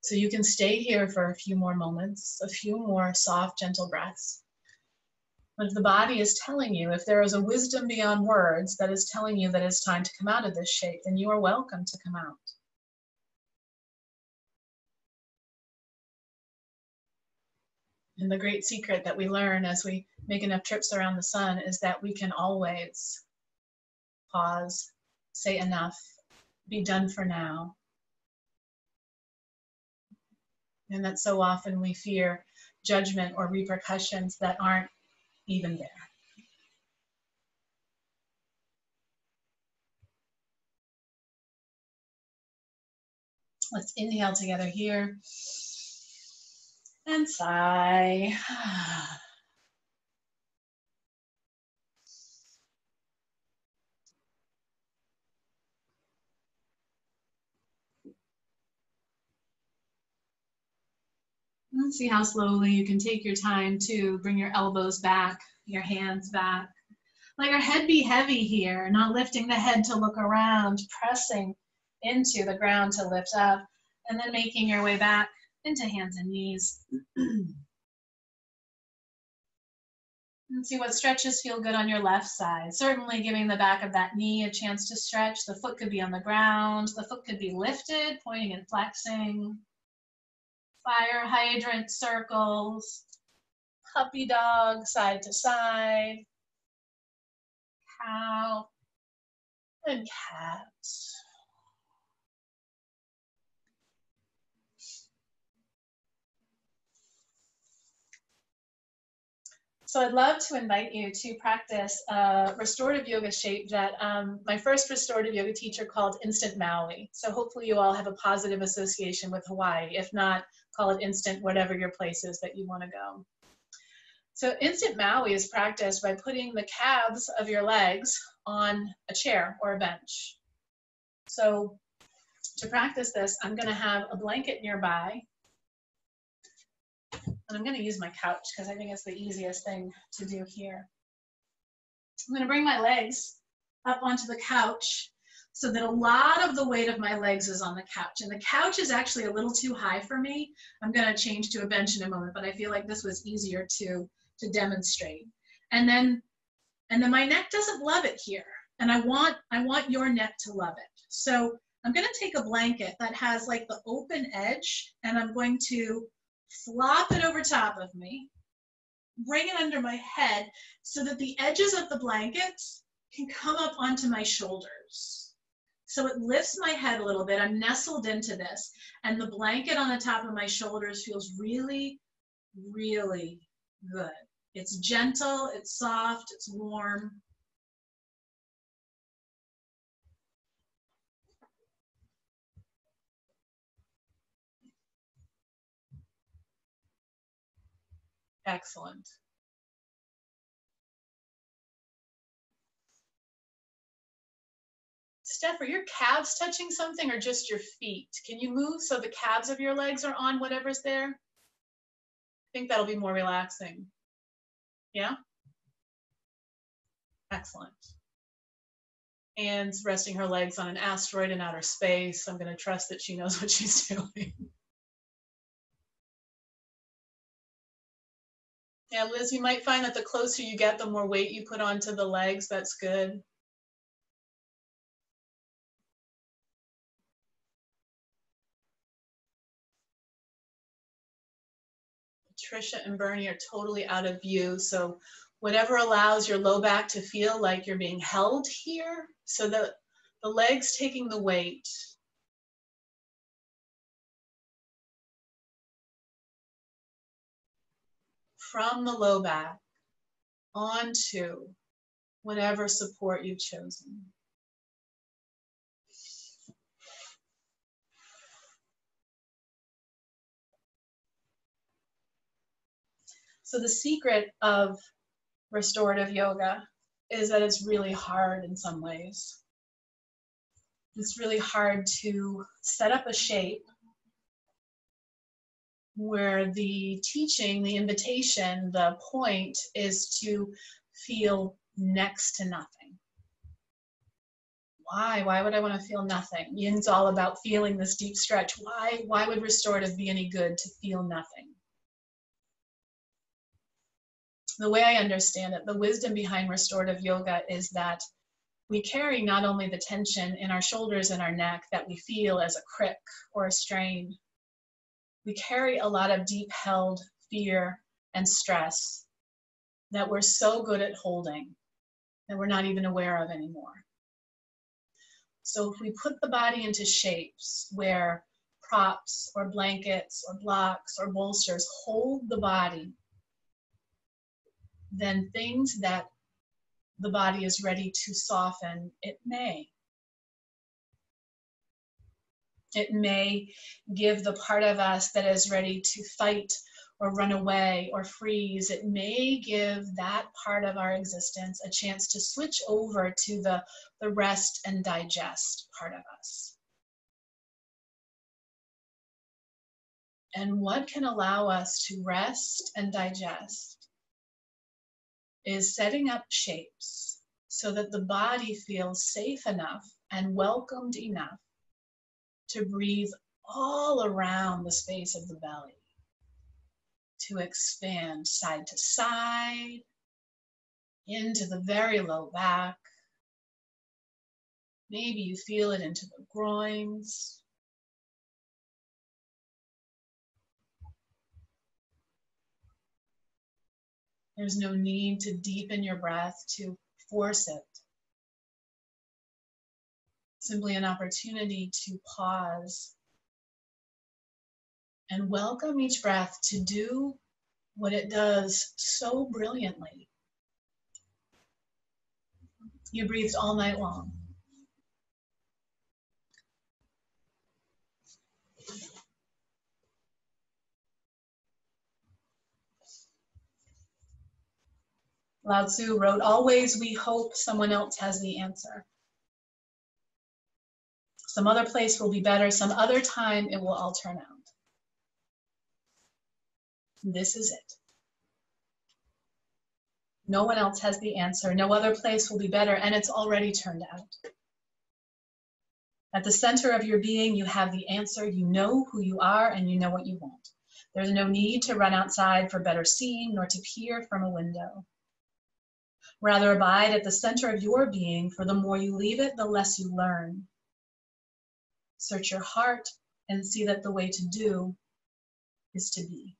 So you can stay here for a few more moments, a few more soft, gentle breaths. But if the body is telling you, if there is a wisdom beyond words that is telling you that it's time to come out of this shape, then you are welcome to come out. And the great secret that we learn as we make enough trips around the sun is that we can always pause, say enough, be done for now. And that so often we fear judgment or repercussions that aren't even there. Let's inhale together here and sigh. Let's see how slowly you can take your time to bring your elbows back, your hands back. Let your head be heavy here, not lifting the head to look around, pressing into the ground to lift up, and then making your way back into hands and knees. (clears throat) And see what stretches feel good on your left side. Certainly giving the back of that knee a chance to stretch. The foot could be on the ground. The foot could be lifted, pointing and flexing. Fire hydrant circles. Puppy dog, side to side. Cow. And cat. So I'd love to invite you to practice a restorative yoga shape that um, my first restorative yoga teacher called Instant Maui. So hopefully you all have a positive association with Hawaii. If not, call it instant, whatever your place is that you want to go. So instant Maui is practiced by putting the calves of your legs on a chair or a bench. So to practice this, I'm going to have a blanket nearby and I'm going to use my couch because I think it's the easiest thing to do here. I'm going to bring my legs up onto the couch so that a lot of the weight of my legs is on the couch. And the couch is actually a little too high for me. I'm going to change to a bench in a moment, but I feel like this was easier to, to demonstrate. And then, and then my neck doesn't love it here. And I want, I want your neck to love it. So I'm going to take a blanket that has like the open edge and I'm going to flop it over top of me, bring it under my head so that the edges of the blankets can come up onto my shoulders. So it lifts my head a little bit. I'm nestled into this, and the blanket on the top of my shoulders feels really, really good. It's gentle, it's soft, it's warm. Excellent. Steph, are your calves touching something or just your feet? Can you move so the calves of your legs are on whatever's there? I think that'll be more relaxing. Yeah? Excellent. Anne's resting her legs on an asteroid in outer space. I'm going to trust that she knows (laughs) what she's doing. Yeah, Liz, you might find that the closer you get, the more weight you put onto the legs. That's good. Patricia and Bernie are totally out of view. So whatever allows your low back to feel like you're being held here so that the legs taking the weight from the low back onto whatever support you've chosen. So the secret of restorative yoga is that it's really hard in some ways. It's really hard to set up a shape where the teaching, the invitation, the point is to feel next to nothing. Why? Why would I want to feel nothing? Yin's all about feeling this deep stretch. Why? Why would restorative be any good to feel nothing? The way I understand it, the wisdom behind restorative yoga is that we carry not only the tension in our shoulders and our neck that we feel as a crick or a strain, we carry a lot of deep held fear and stress that we're so good at holding that we're not even aware of anymore. So if we put the body into shapes where props or blankets or blocks or bolsters hold the body, then things that the body is ready to soften, it may. It may give the part of us that is ready to fight or run away or freeze. It may give that part of our existence a chance to switch over to the, the rest and digest part of us. And what can allow us to rest and digest is setting up shapes so that the body feels safe enough and welcomed enough to breathe all around the space of the belly, to expand side to side, into the very low back. Maybe you feel it into the groins. There's no need to deepen your breath, to force it. Simply an opportunity to pause and welcome each breath to do what it does so brilliantly. You breathed all night long. Lao Tzu wrote, Always we hope someone else has the answer. Some other place will be better, some other time it will all turn out. This is it. No one else has the answer. No other place will be better, and it's already turned out. At the center of your being, you have the answer. You know who you are, and you know what you want. There's no need to run outside for better seeing, nor to peer from a window. Rather, abide at the center of your being, for the more you leave it, the less you learn. Search your heart and see that the way to do is to be.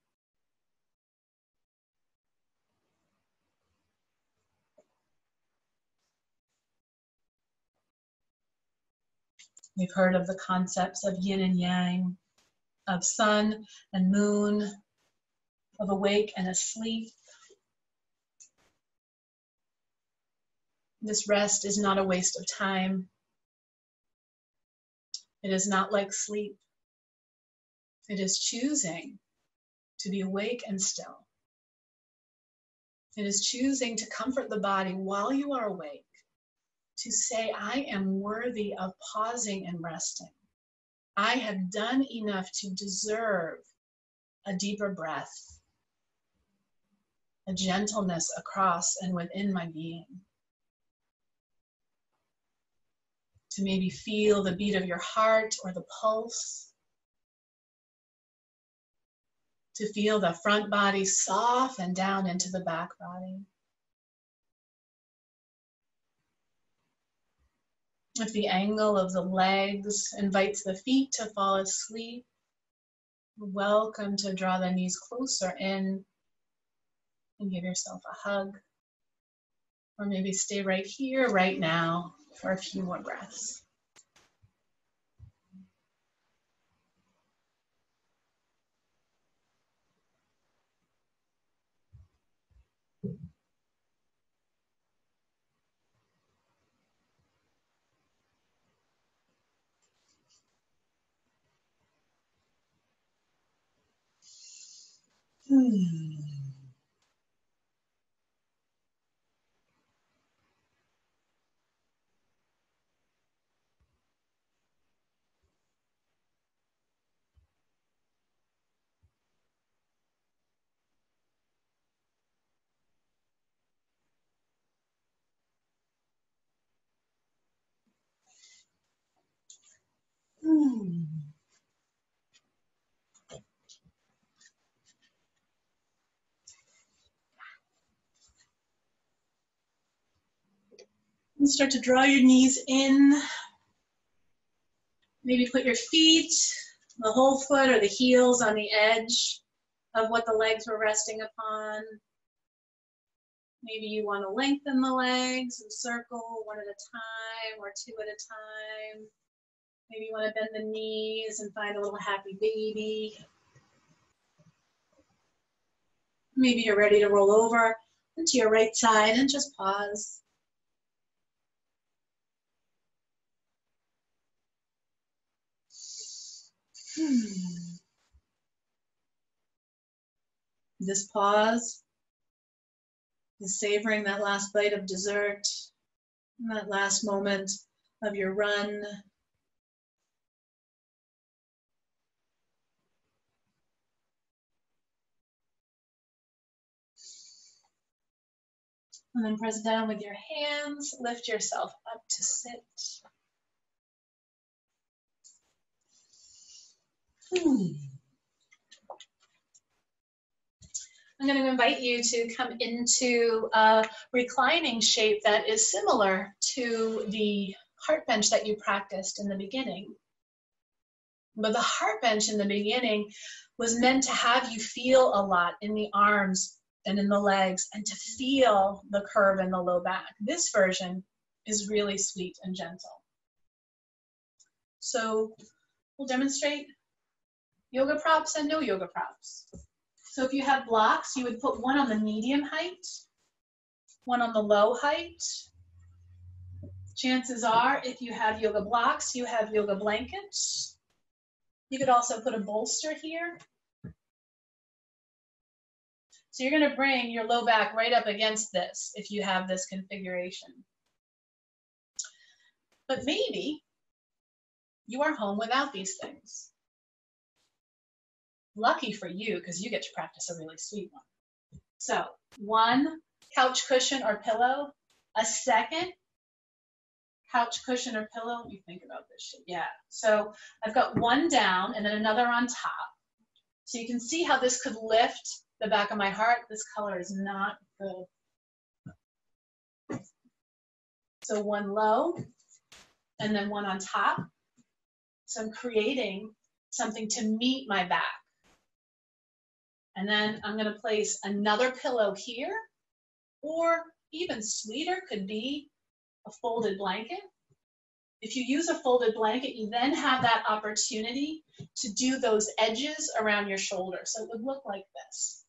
We've heard of the concepts of yin and yang, of sun and moon, of awake and asleep. This rest is not a waste of time. It is not like sleep. It is choosing to be awake and still. It is choosing to comfort the body while you are awake to say, I am worthy of pausing and resting. I have done enough to deserve a deeper breath, a gentleness across and within my being. To maybe feel the beat of your heart or the pulse. To feel the front body soften down into the back body. If the angle of the legs invites the feet to fall asleep, welcome to draw the knees closer in and give yourself a hug. Or maybe stay right here, right now, for a few more breaths. Hmm. And start to draw your knees in. Maybe put your feet, the whole foot or the heels on the edge of what the legs were resting upon. Maybe you want to lengthen the legs and circle one at a time or two at a time. Maybe you want to bend the knees and find a little happy baby. Maybe you're ready to roll over into your right side and just pause. Hmm. This pause is savoring that last bite of dessert, that last moment of your run. And then press down with your hands, lift yourself up to sit. Hmm. I'm going to invite you to come into a reclining shape that is similar to the heart bench that you practiced in the beginning. But the heart bench in the beginning was meant to have you feel a lot in the arms and in the legs and to feel the curve in the low back. This version is really sweet and gentle. So we'll demonstrate yoga props and no yoga props. So if you have blocks, you would put one on the medium height, one on the low height. Chances are, if you have yoga blocks, you have yoga blankets. You could also put a bolster here. So you're gonna bring your low back right up against this if you have this configuration. But maybe you are home without these things. Lucky for you, because you get to practice a really sweet one. So one couch cushion or pillow, a second couch cushion or pillow. Let me think about this shit. Yeah. So I've got one down and then another on top. So you can see how this could lift the back of my heart. This color is not good. So one low and then one on top. So I'm creating something to meet my back. And then I'm going to place another pillow here, or even sweeter could be a folded blanket. If you use a folded blanket, you then have that opportunity to do those edges around your shoulder. So it would look like this.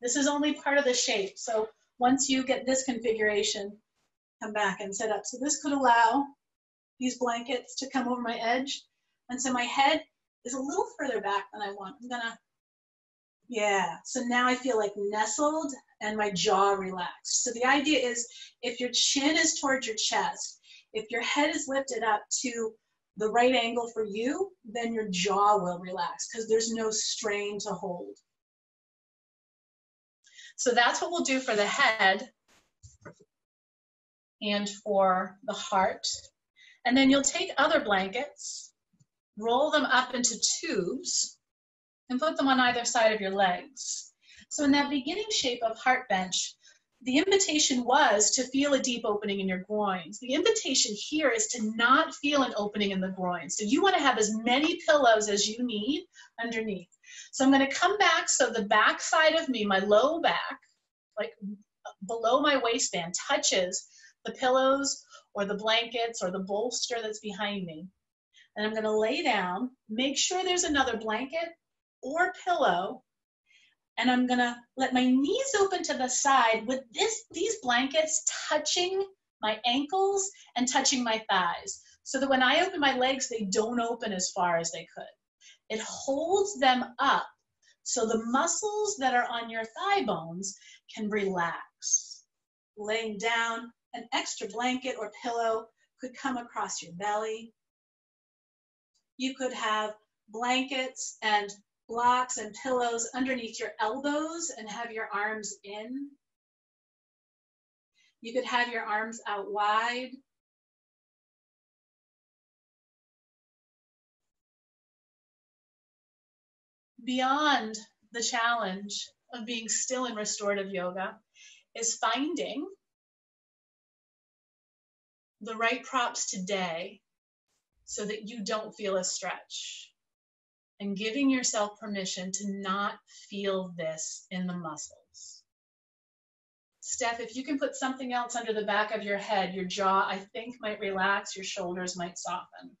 This is only part of the shape. So once you get this configuration, come back and set up. So this could allow these blankets to come over my edge. And so my head is a little further back than I want. I'm gonna yeah, so now I feel like nestled and my jaw relaxed. So the idea is if your chin is towards your chest, if your head is lifted up to the right angle for you, then your jaw will relax because there's no strain to hold. So that's what we'll do for the head and for the heart. And then you'll take other blankets, roll them up into tubes, and put them on either side of your legs. So in that beginning shape of heart bench, the invitation was to feel a deep opening in your groins. The invitation here is to not feel an opening in the groins. So you want to have as many pillows as you need underneath. So I'm going to come back so the back side of me, my low back, like below my waistband, touches the pillows or the blankets or the bolster that's behind me. And I'm going to lay down, make sure there's another blanket or pillow and I'm gonna let my knees open to the side with this these blankets touching my ankles and touching my thighs so that when I open my legs they don't open as far as they could. It holds them up so the muscles that are on your thigh bones can relax. Laying down, an extra blanket or pillow could come across your belly. You could have blankets and blocks and pillows underneath your elbows and have your arms in. You could have your arms out wide. Beyond the challenge of being still in restorative yoga is finding the right props today so that you don't feel a stretch and giving yourself permission to not feel this in the muscles. Steph, if you can put something else under the back of your head, your jaw, I think, might relax, your shoulders might soften.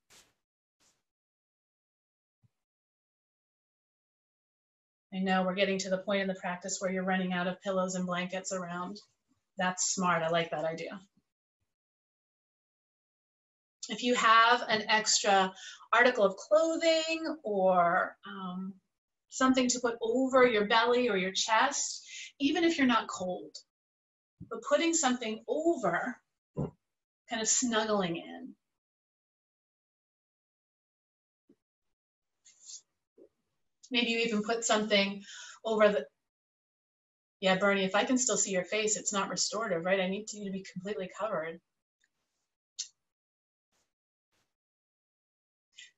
I know we're getting to the point in the practice where you're running out of pillows and blankets around. That's smart. I like that idea. If you have an extra article of clothing or um, something to put over your belly or your chest, even if you're not cold, but putting something over, kind of snuggling in. Maybe you even put something over the, yeah, Bernie, if I can still see your face, it's not restorative, right? I need you to be completely covered.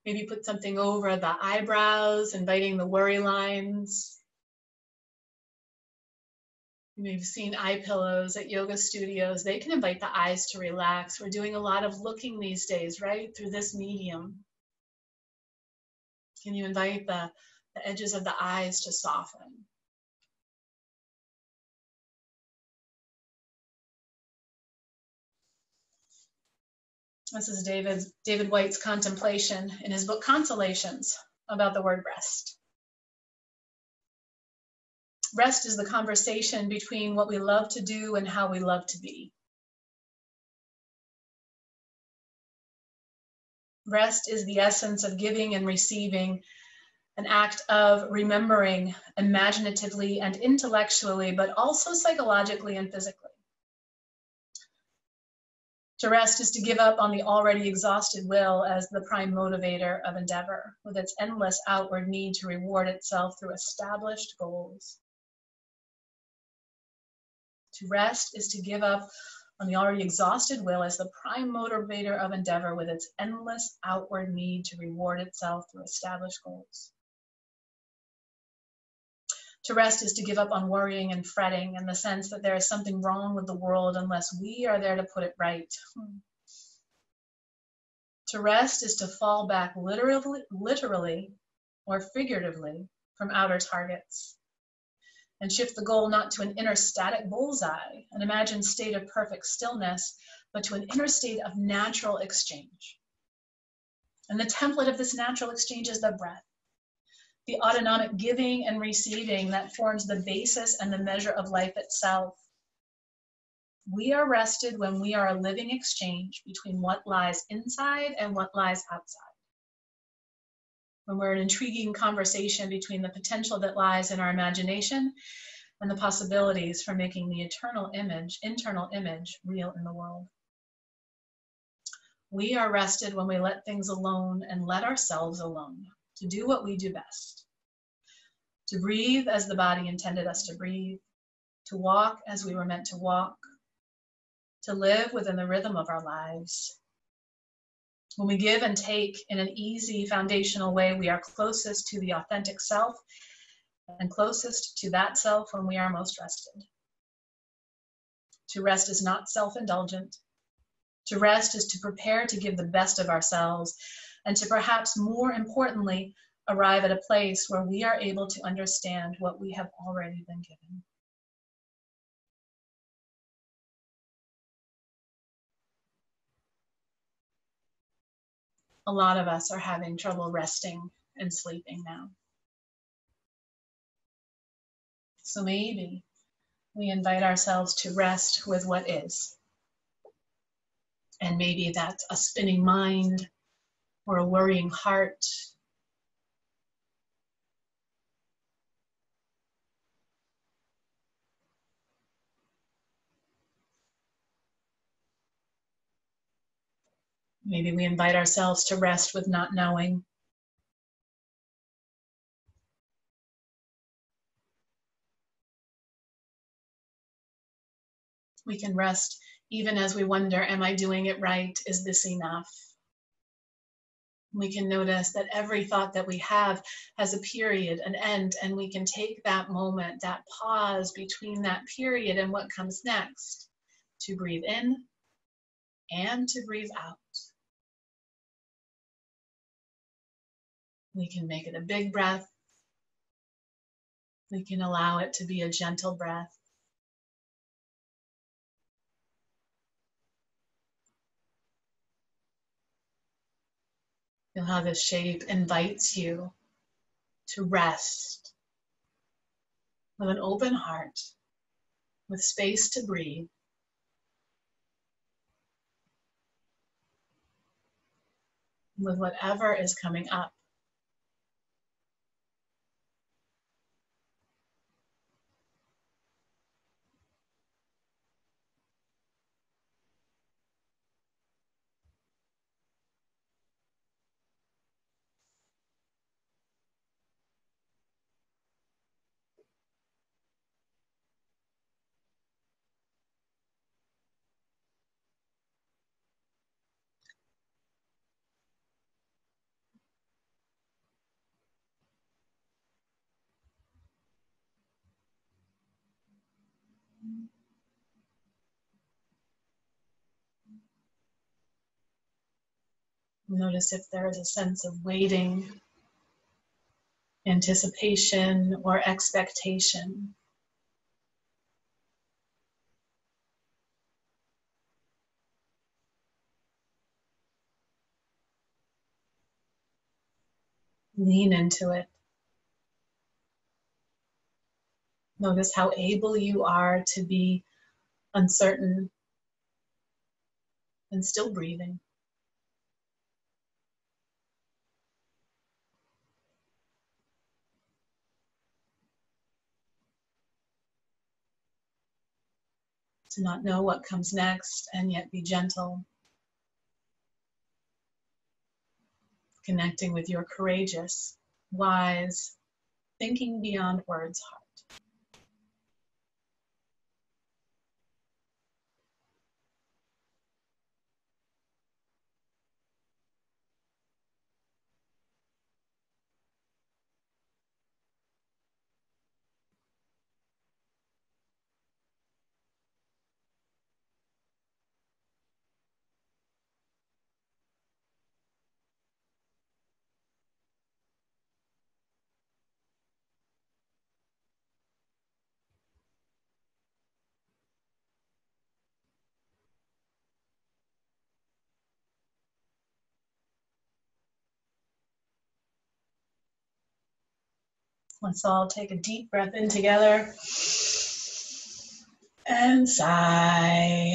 Maybe put something over the eyebrows, inviting the worry lines. We've seen eye pillows at yoga studios. They can invite the eyes to relax. We're doing a lot of looking these days, right? Through this medium. Can you invite the, the edges of the eyes to soften? This is David, David Whyte's contemplation in his book Consolations about the word rest. Rest is the conversation between what we love to do and how we love to be. Rest is the essence of giving and receiving, an act of remembering imaginatively and intellectually, but also psychologically and physically. To rest is to give up on the already exhausted will as the prime motivator of endeavor, with its endless outward need to reward itself through established goals. To rest is to give up on the already exhausted will as the prime motivator of endeavor with its endless outward need to reward itself through established goals. To rest is to give up on worrying and fretting and the sense that there is something wrong with the world unless we are there to put it right. Hmm. To rest is to fall back literally, literally or figuratively from outer targets and shift the goal not to an inner static bullseye, an imagined state of perfect stillness, but to an inner state of natural exchange. And the template of this natural exchange is the breath the autonomic giving and receiving that forms the basis and the measure of life itself. We are rested when we are a living exchange between what lies inside and what lies outside. When we're an intriguing conversation between the potential that lies in our imagination and the possibilities for making the eternal image, internal image, real in the world. We are rested when we let things alone and let ourselves alone to do what we do best, to breathe as the body intended us to breathe, to walk as we were meant to walk, to live within the rhythm of our lives. When we give and take in an easy foundational way, we are closest to the authentic self and closest to that self when we are most rested. To rest is not self indulgent. To rest is to prepare to give the best of ourselves and to perhaps more importantly, arrive at a place where we are able to understand what we have already been given. A lot of us are having trouble resting and sleeping now. So maybe we invite ourselves to rest with what is. And maybe that's a spinning mind, or a worrying heart. Maybe we invite ourselves to rest with not knowing. We can rest even as we wonder, am I doing it right? Is this enough? We can notice that every thought that we have has a period, an end, and we can take that moment, that pause between that period and what comes next to breathe in and to breathe out. We can make it a big breath. We can allow it to be a gentle breath. Feel how this shape invites you to rest with an open heart, with space to breathe. With whatever is coming up. Notice if there is a sense of waiting, anticipation, or expectation. Lean into it. Notice how able you are to be uncertain and still breathing. To not know what comes next and yet be gentle. Connecting with your courageous, wise, thinking beyond words heart. Let's all take a deep breath in together and sigh.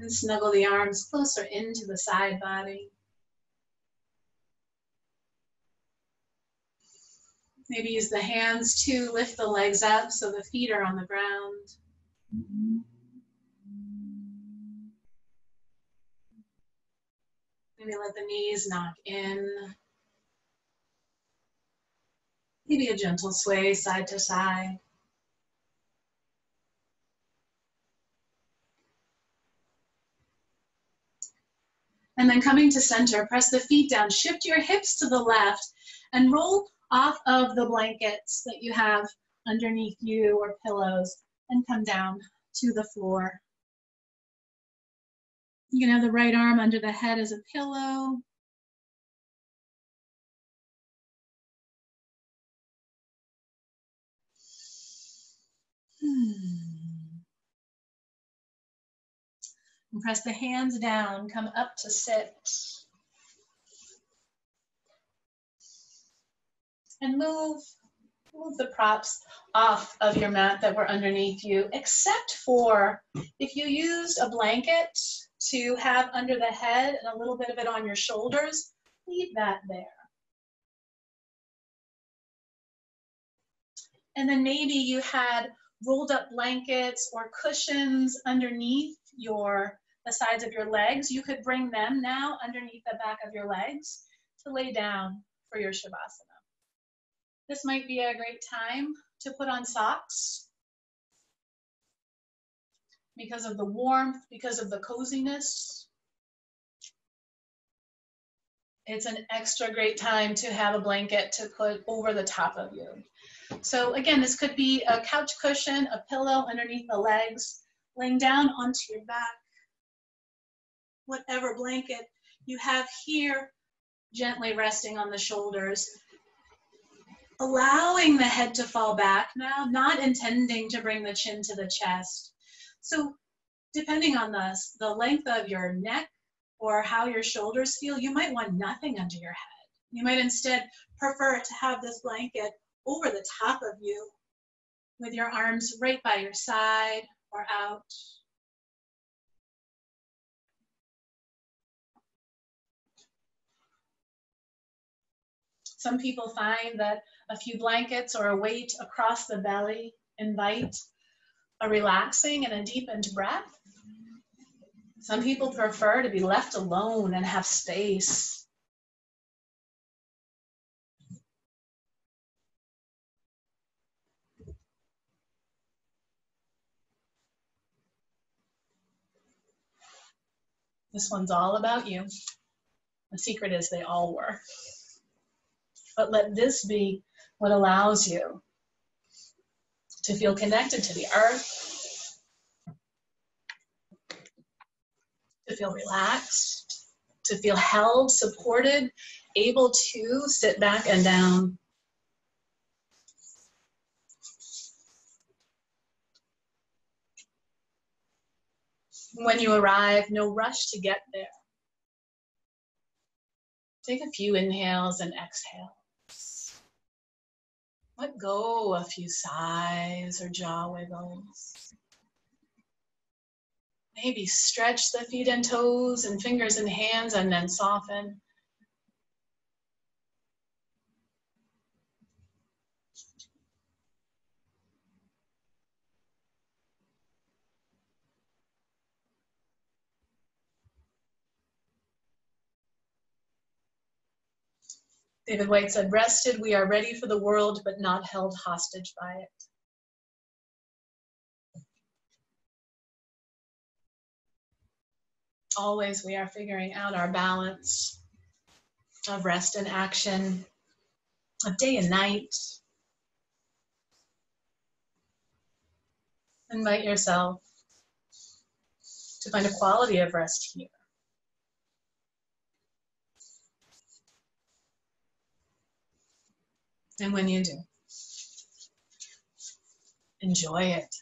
And snuggle the arms closer into the side body. Maybe use the hands to lift the legs up so the feet are on the ground. Maybe let the knees knock in. Maybe a gentle sway side to side. And then coming to center, press the feet down, shift your hips to the left, and roll off of the blankets that you have underneath you or pillows and come down to the floor. You can have the right arm under the head as a pillow. Hmm. And press the hands down, come up to sit. And move, move the props off of your mat that were underneath you, except for if you used a blanket to have under the head and a little bit of it on your shoulders, leave that there. And then maybe you had rolled up blankets or cushions underneath your the sides of your legs. You could bring them now underneath the back of your legs to lay down for your Shavasana. This might be a great time to put on socks because of the warmth, because of the coziness. It's an extra great time to have a blanket to put over the top of you. So again, this could be a couch cushion, a pillow underneath the legs, laying down onto your back. Whatever blanket you have here, gently resting on the shoulders allowing the head to fall back now, not intending to bring the chin to the chest. So depending on the, the length of your neck or how your shoulders feel, you might want nothing under your head. You might instead prefer to have this blanket over the top of you with your arms right by your side or out. Some people find that a few blankets or a weight across the belly invite a relaxing and a deepened breath. Some people prefer to be left alone and have space. This one's all about you. The secret is they all were. But let this be what allows you to feel connected to the earth, to feel relaxed, to feel held, supported, able to sit back and down. When you arrive, no rush to get there. Take a few inhales and exhales. Let go a few sighs or jaw wiggles. Maybe stretch the feet and toes and fingers and hands and then soften. David Whyte said, Rested, we are ready for the world, but not held hostage by it. Always we are figuring out our balance of rest and action, of day and night. Invite yourself to find a quality of rest here. And when you do, enjoy it.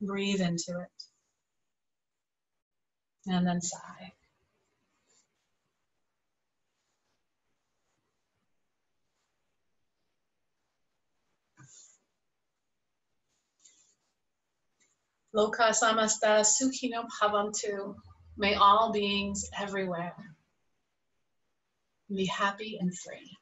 Breathe into it. And then sigh. Loka samasta sukhino bhavantu. May all beings everywhere be happy and free.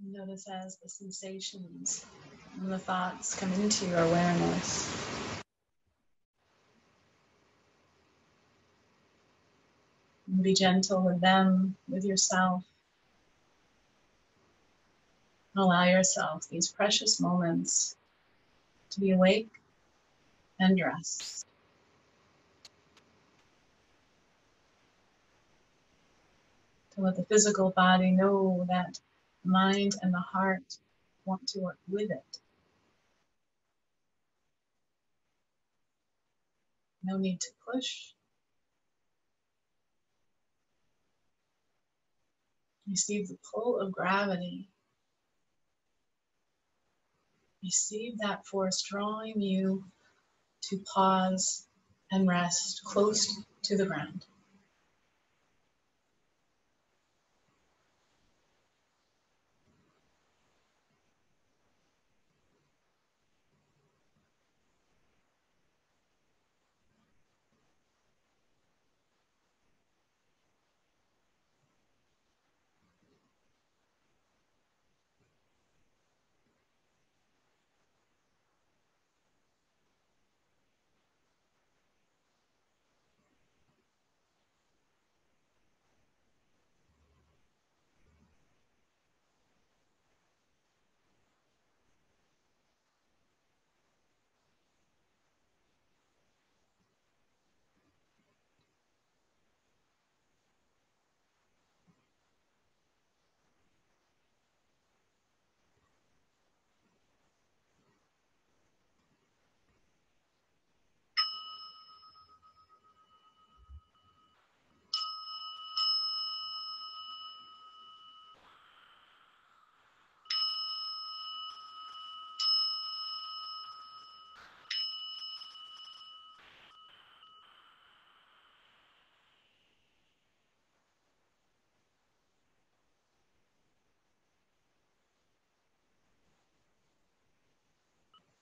Notice as the sensations and the thoughts come into your awareness. And be gentle with them, with yourself. Allow yourself these precious moments to be awake and rest. To let the physical body know that mind and the heart want to work with it. No need to push. Receive the pull of gravity. Receive that force drawing you to pause and rest close to the ground.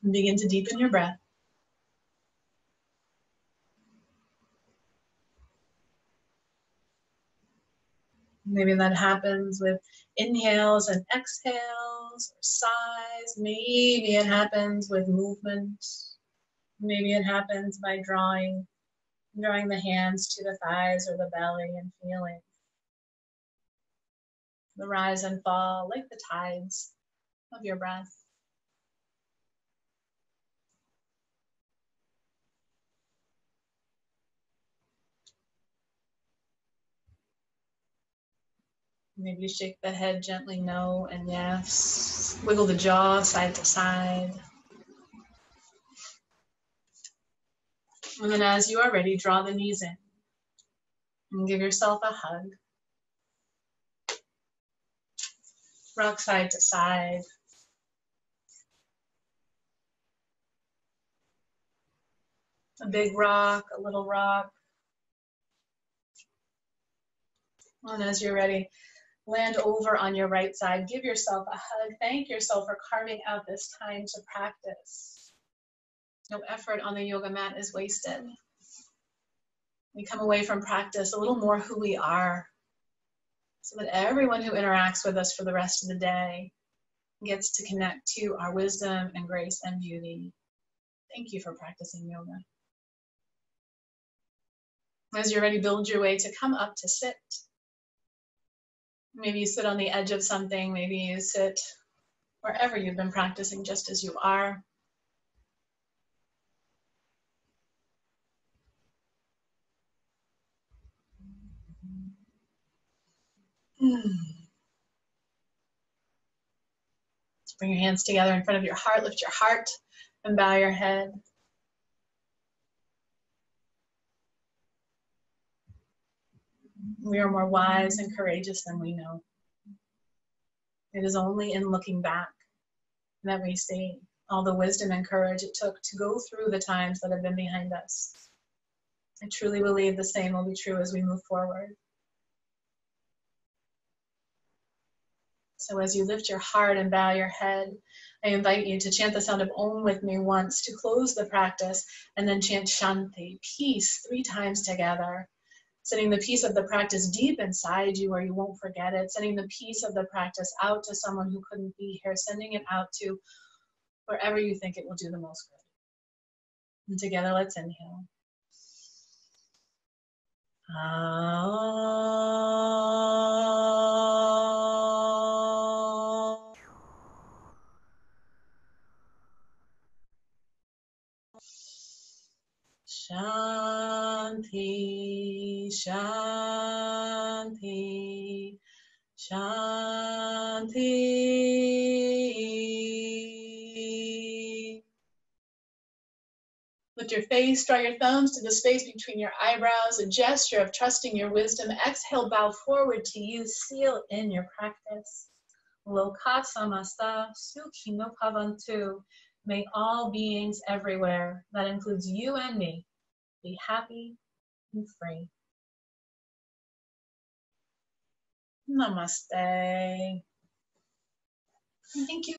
And begin to deepen your breath. Maybe that happens with inhales and exhales or sighs. Maybe it happens with movement. Maybe it happens by drawing, drawing the hands to the thighs or the belly and feeling the rise and fall like the tides of your breath. Maybe shake the head gently, no and yes. Wiggle the jaw side to side. And then as you are ready, draw the knees in and give yourself a hug. Rock side to side. A big rock, a little rock. And as you're ready, land over on your right side. Give yourself a hug. Thank yourself for carving out this time to practice. No effort on the yoga mat is wasted. We come away from practice a little more who we are, so that everyone who interacts with us for the rest of the day gets to connect to our wisdom and grace and beauty. Thank you for practicing yoga. As you're ready, build your way to come up to sit. Maybe you sit on the edge of something, maybe you sit wherever you've been practicing just as you are. Hmm. Bring your hands together in front of your heart. Lift your heart and bow your head. We are more wise and courageous than we know. It is only in looking back that we see all the wisdom and courage it took to go through the times that have been behind us. I truly believe the same will be true as we move forward. So as you lift your heart and bow your head, I invite you to chant the sound of Om with me once to close the practice, and then chant Shanti, peace, three times together. Sending the peace of the practice deep inside you where you won't forget it. Sending the peace of the practice out to someone who couldn't be here. Sending it out to wherever you think it will do the most good. And together, let's inhale. Ah. Shanti, Shanti, Shanti. Shanti. Lift your face, draw your thumbs to the space between your eyebrows, a gesture of trusting your wisdom. Exhale, bow forward to you, seal in your practice. Loka samasta sukhino bhavantu. May all beings everywhere, that includes you and me, be happy and free. Namaste. Thank you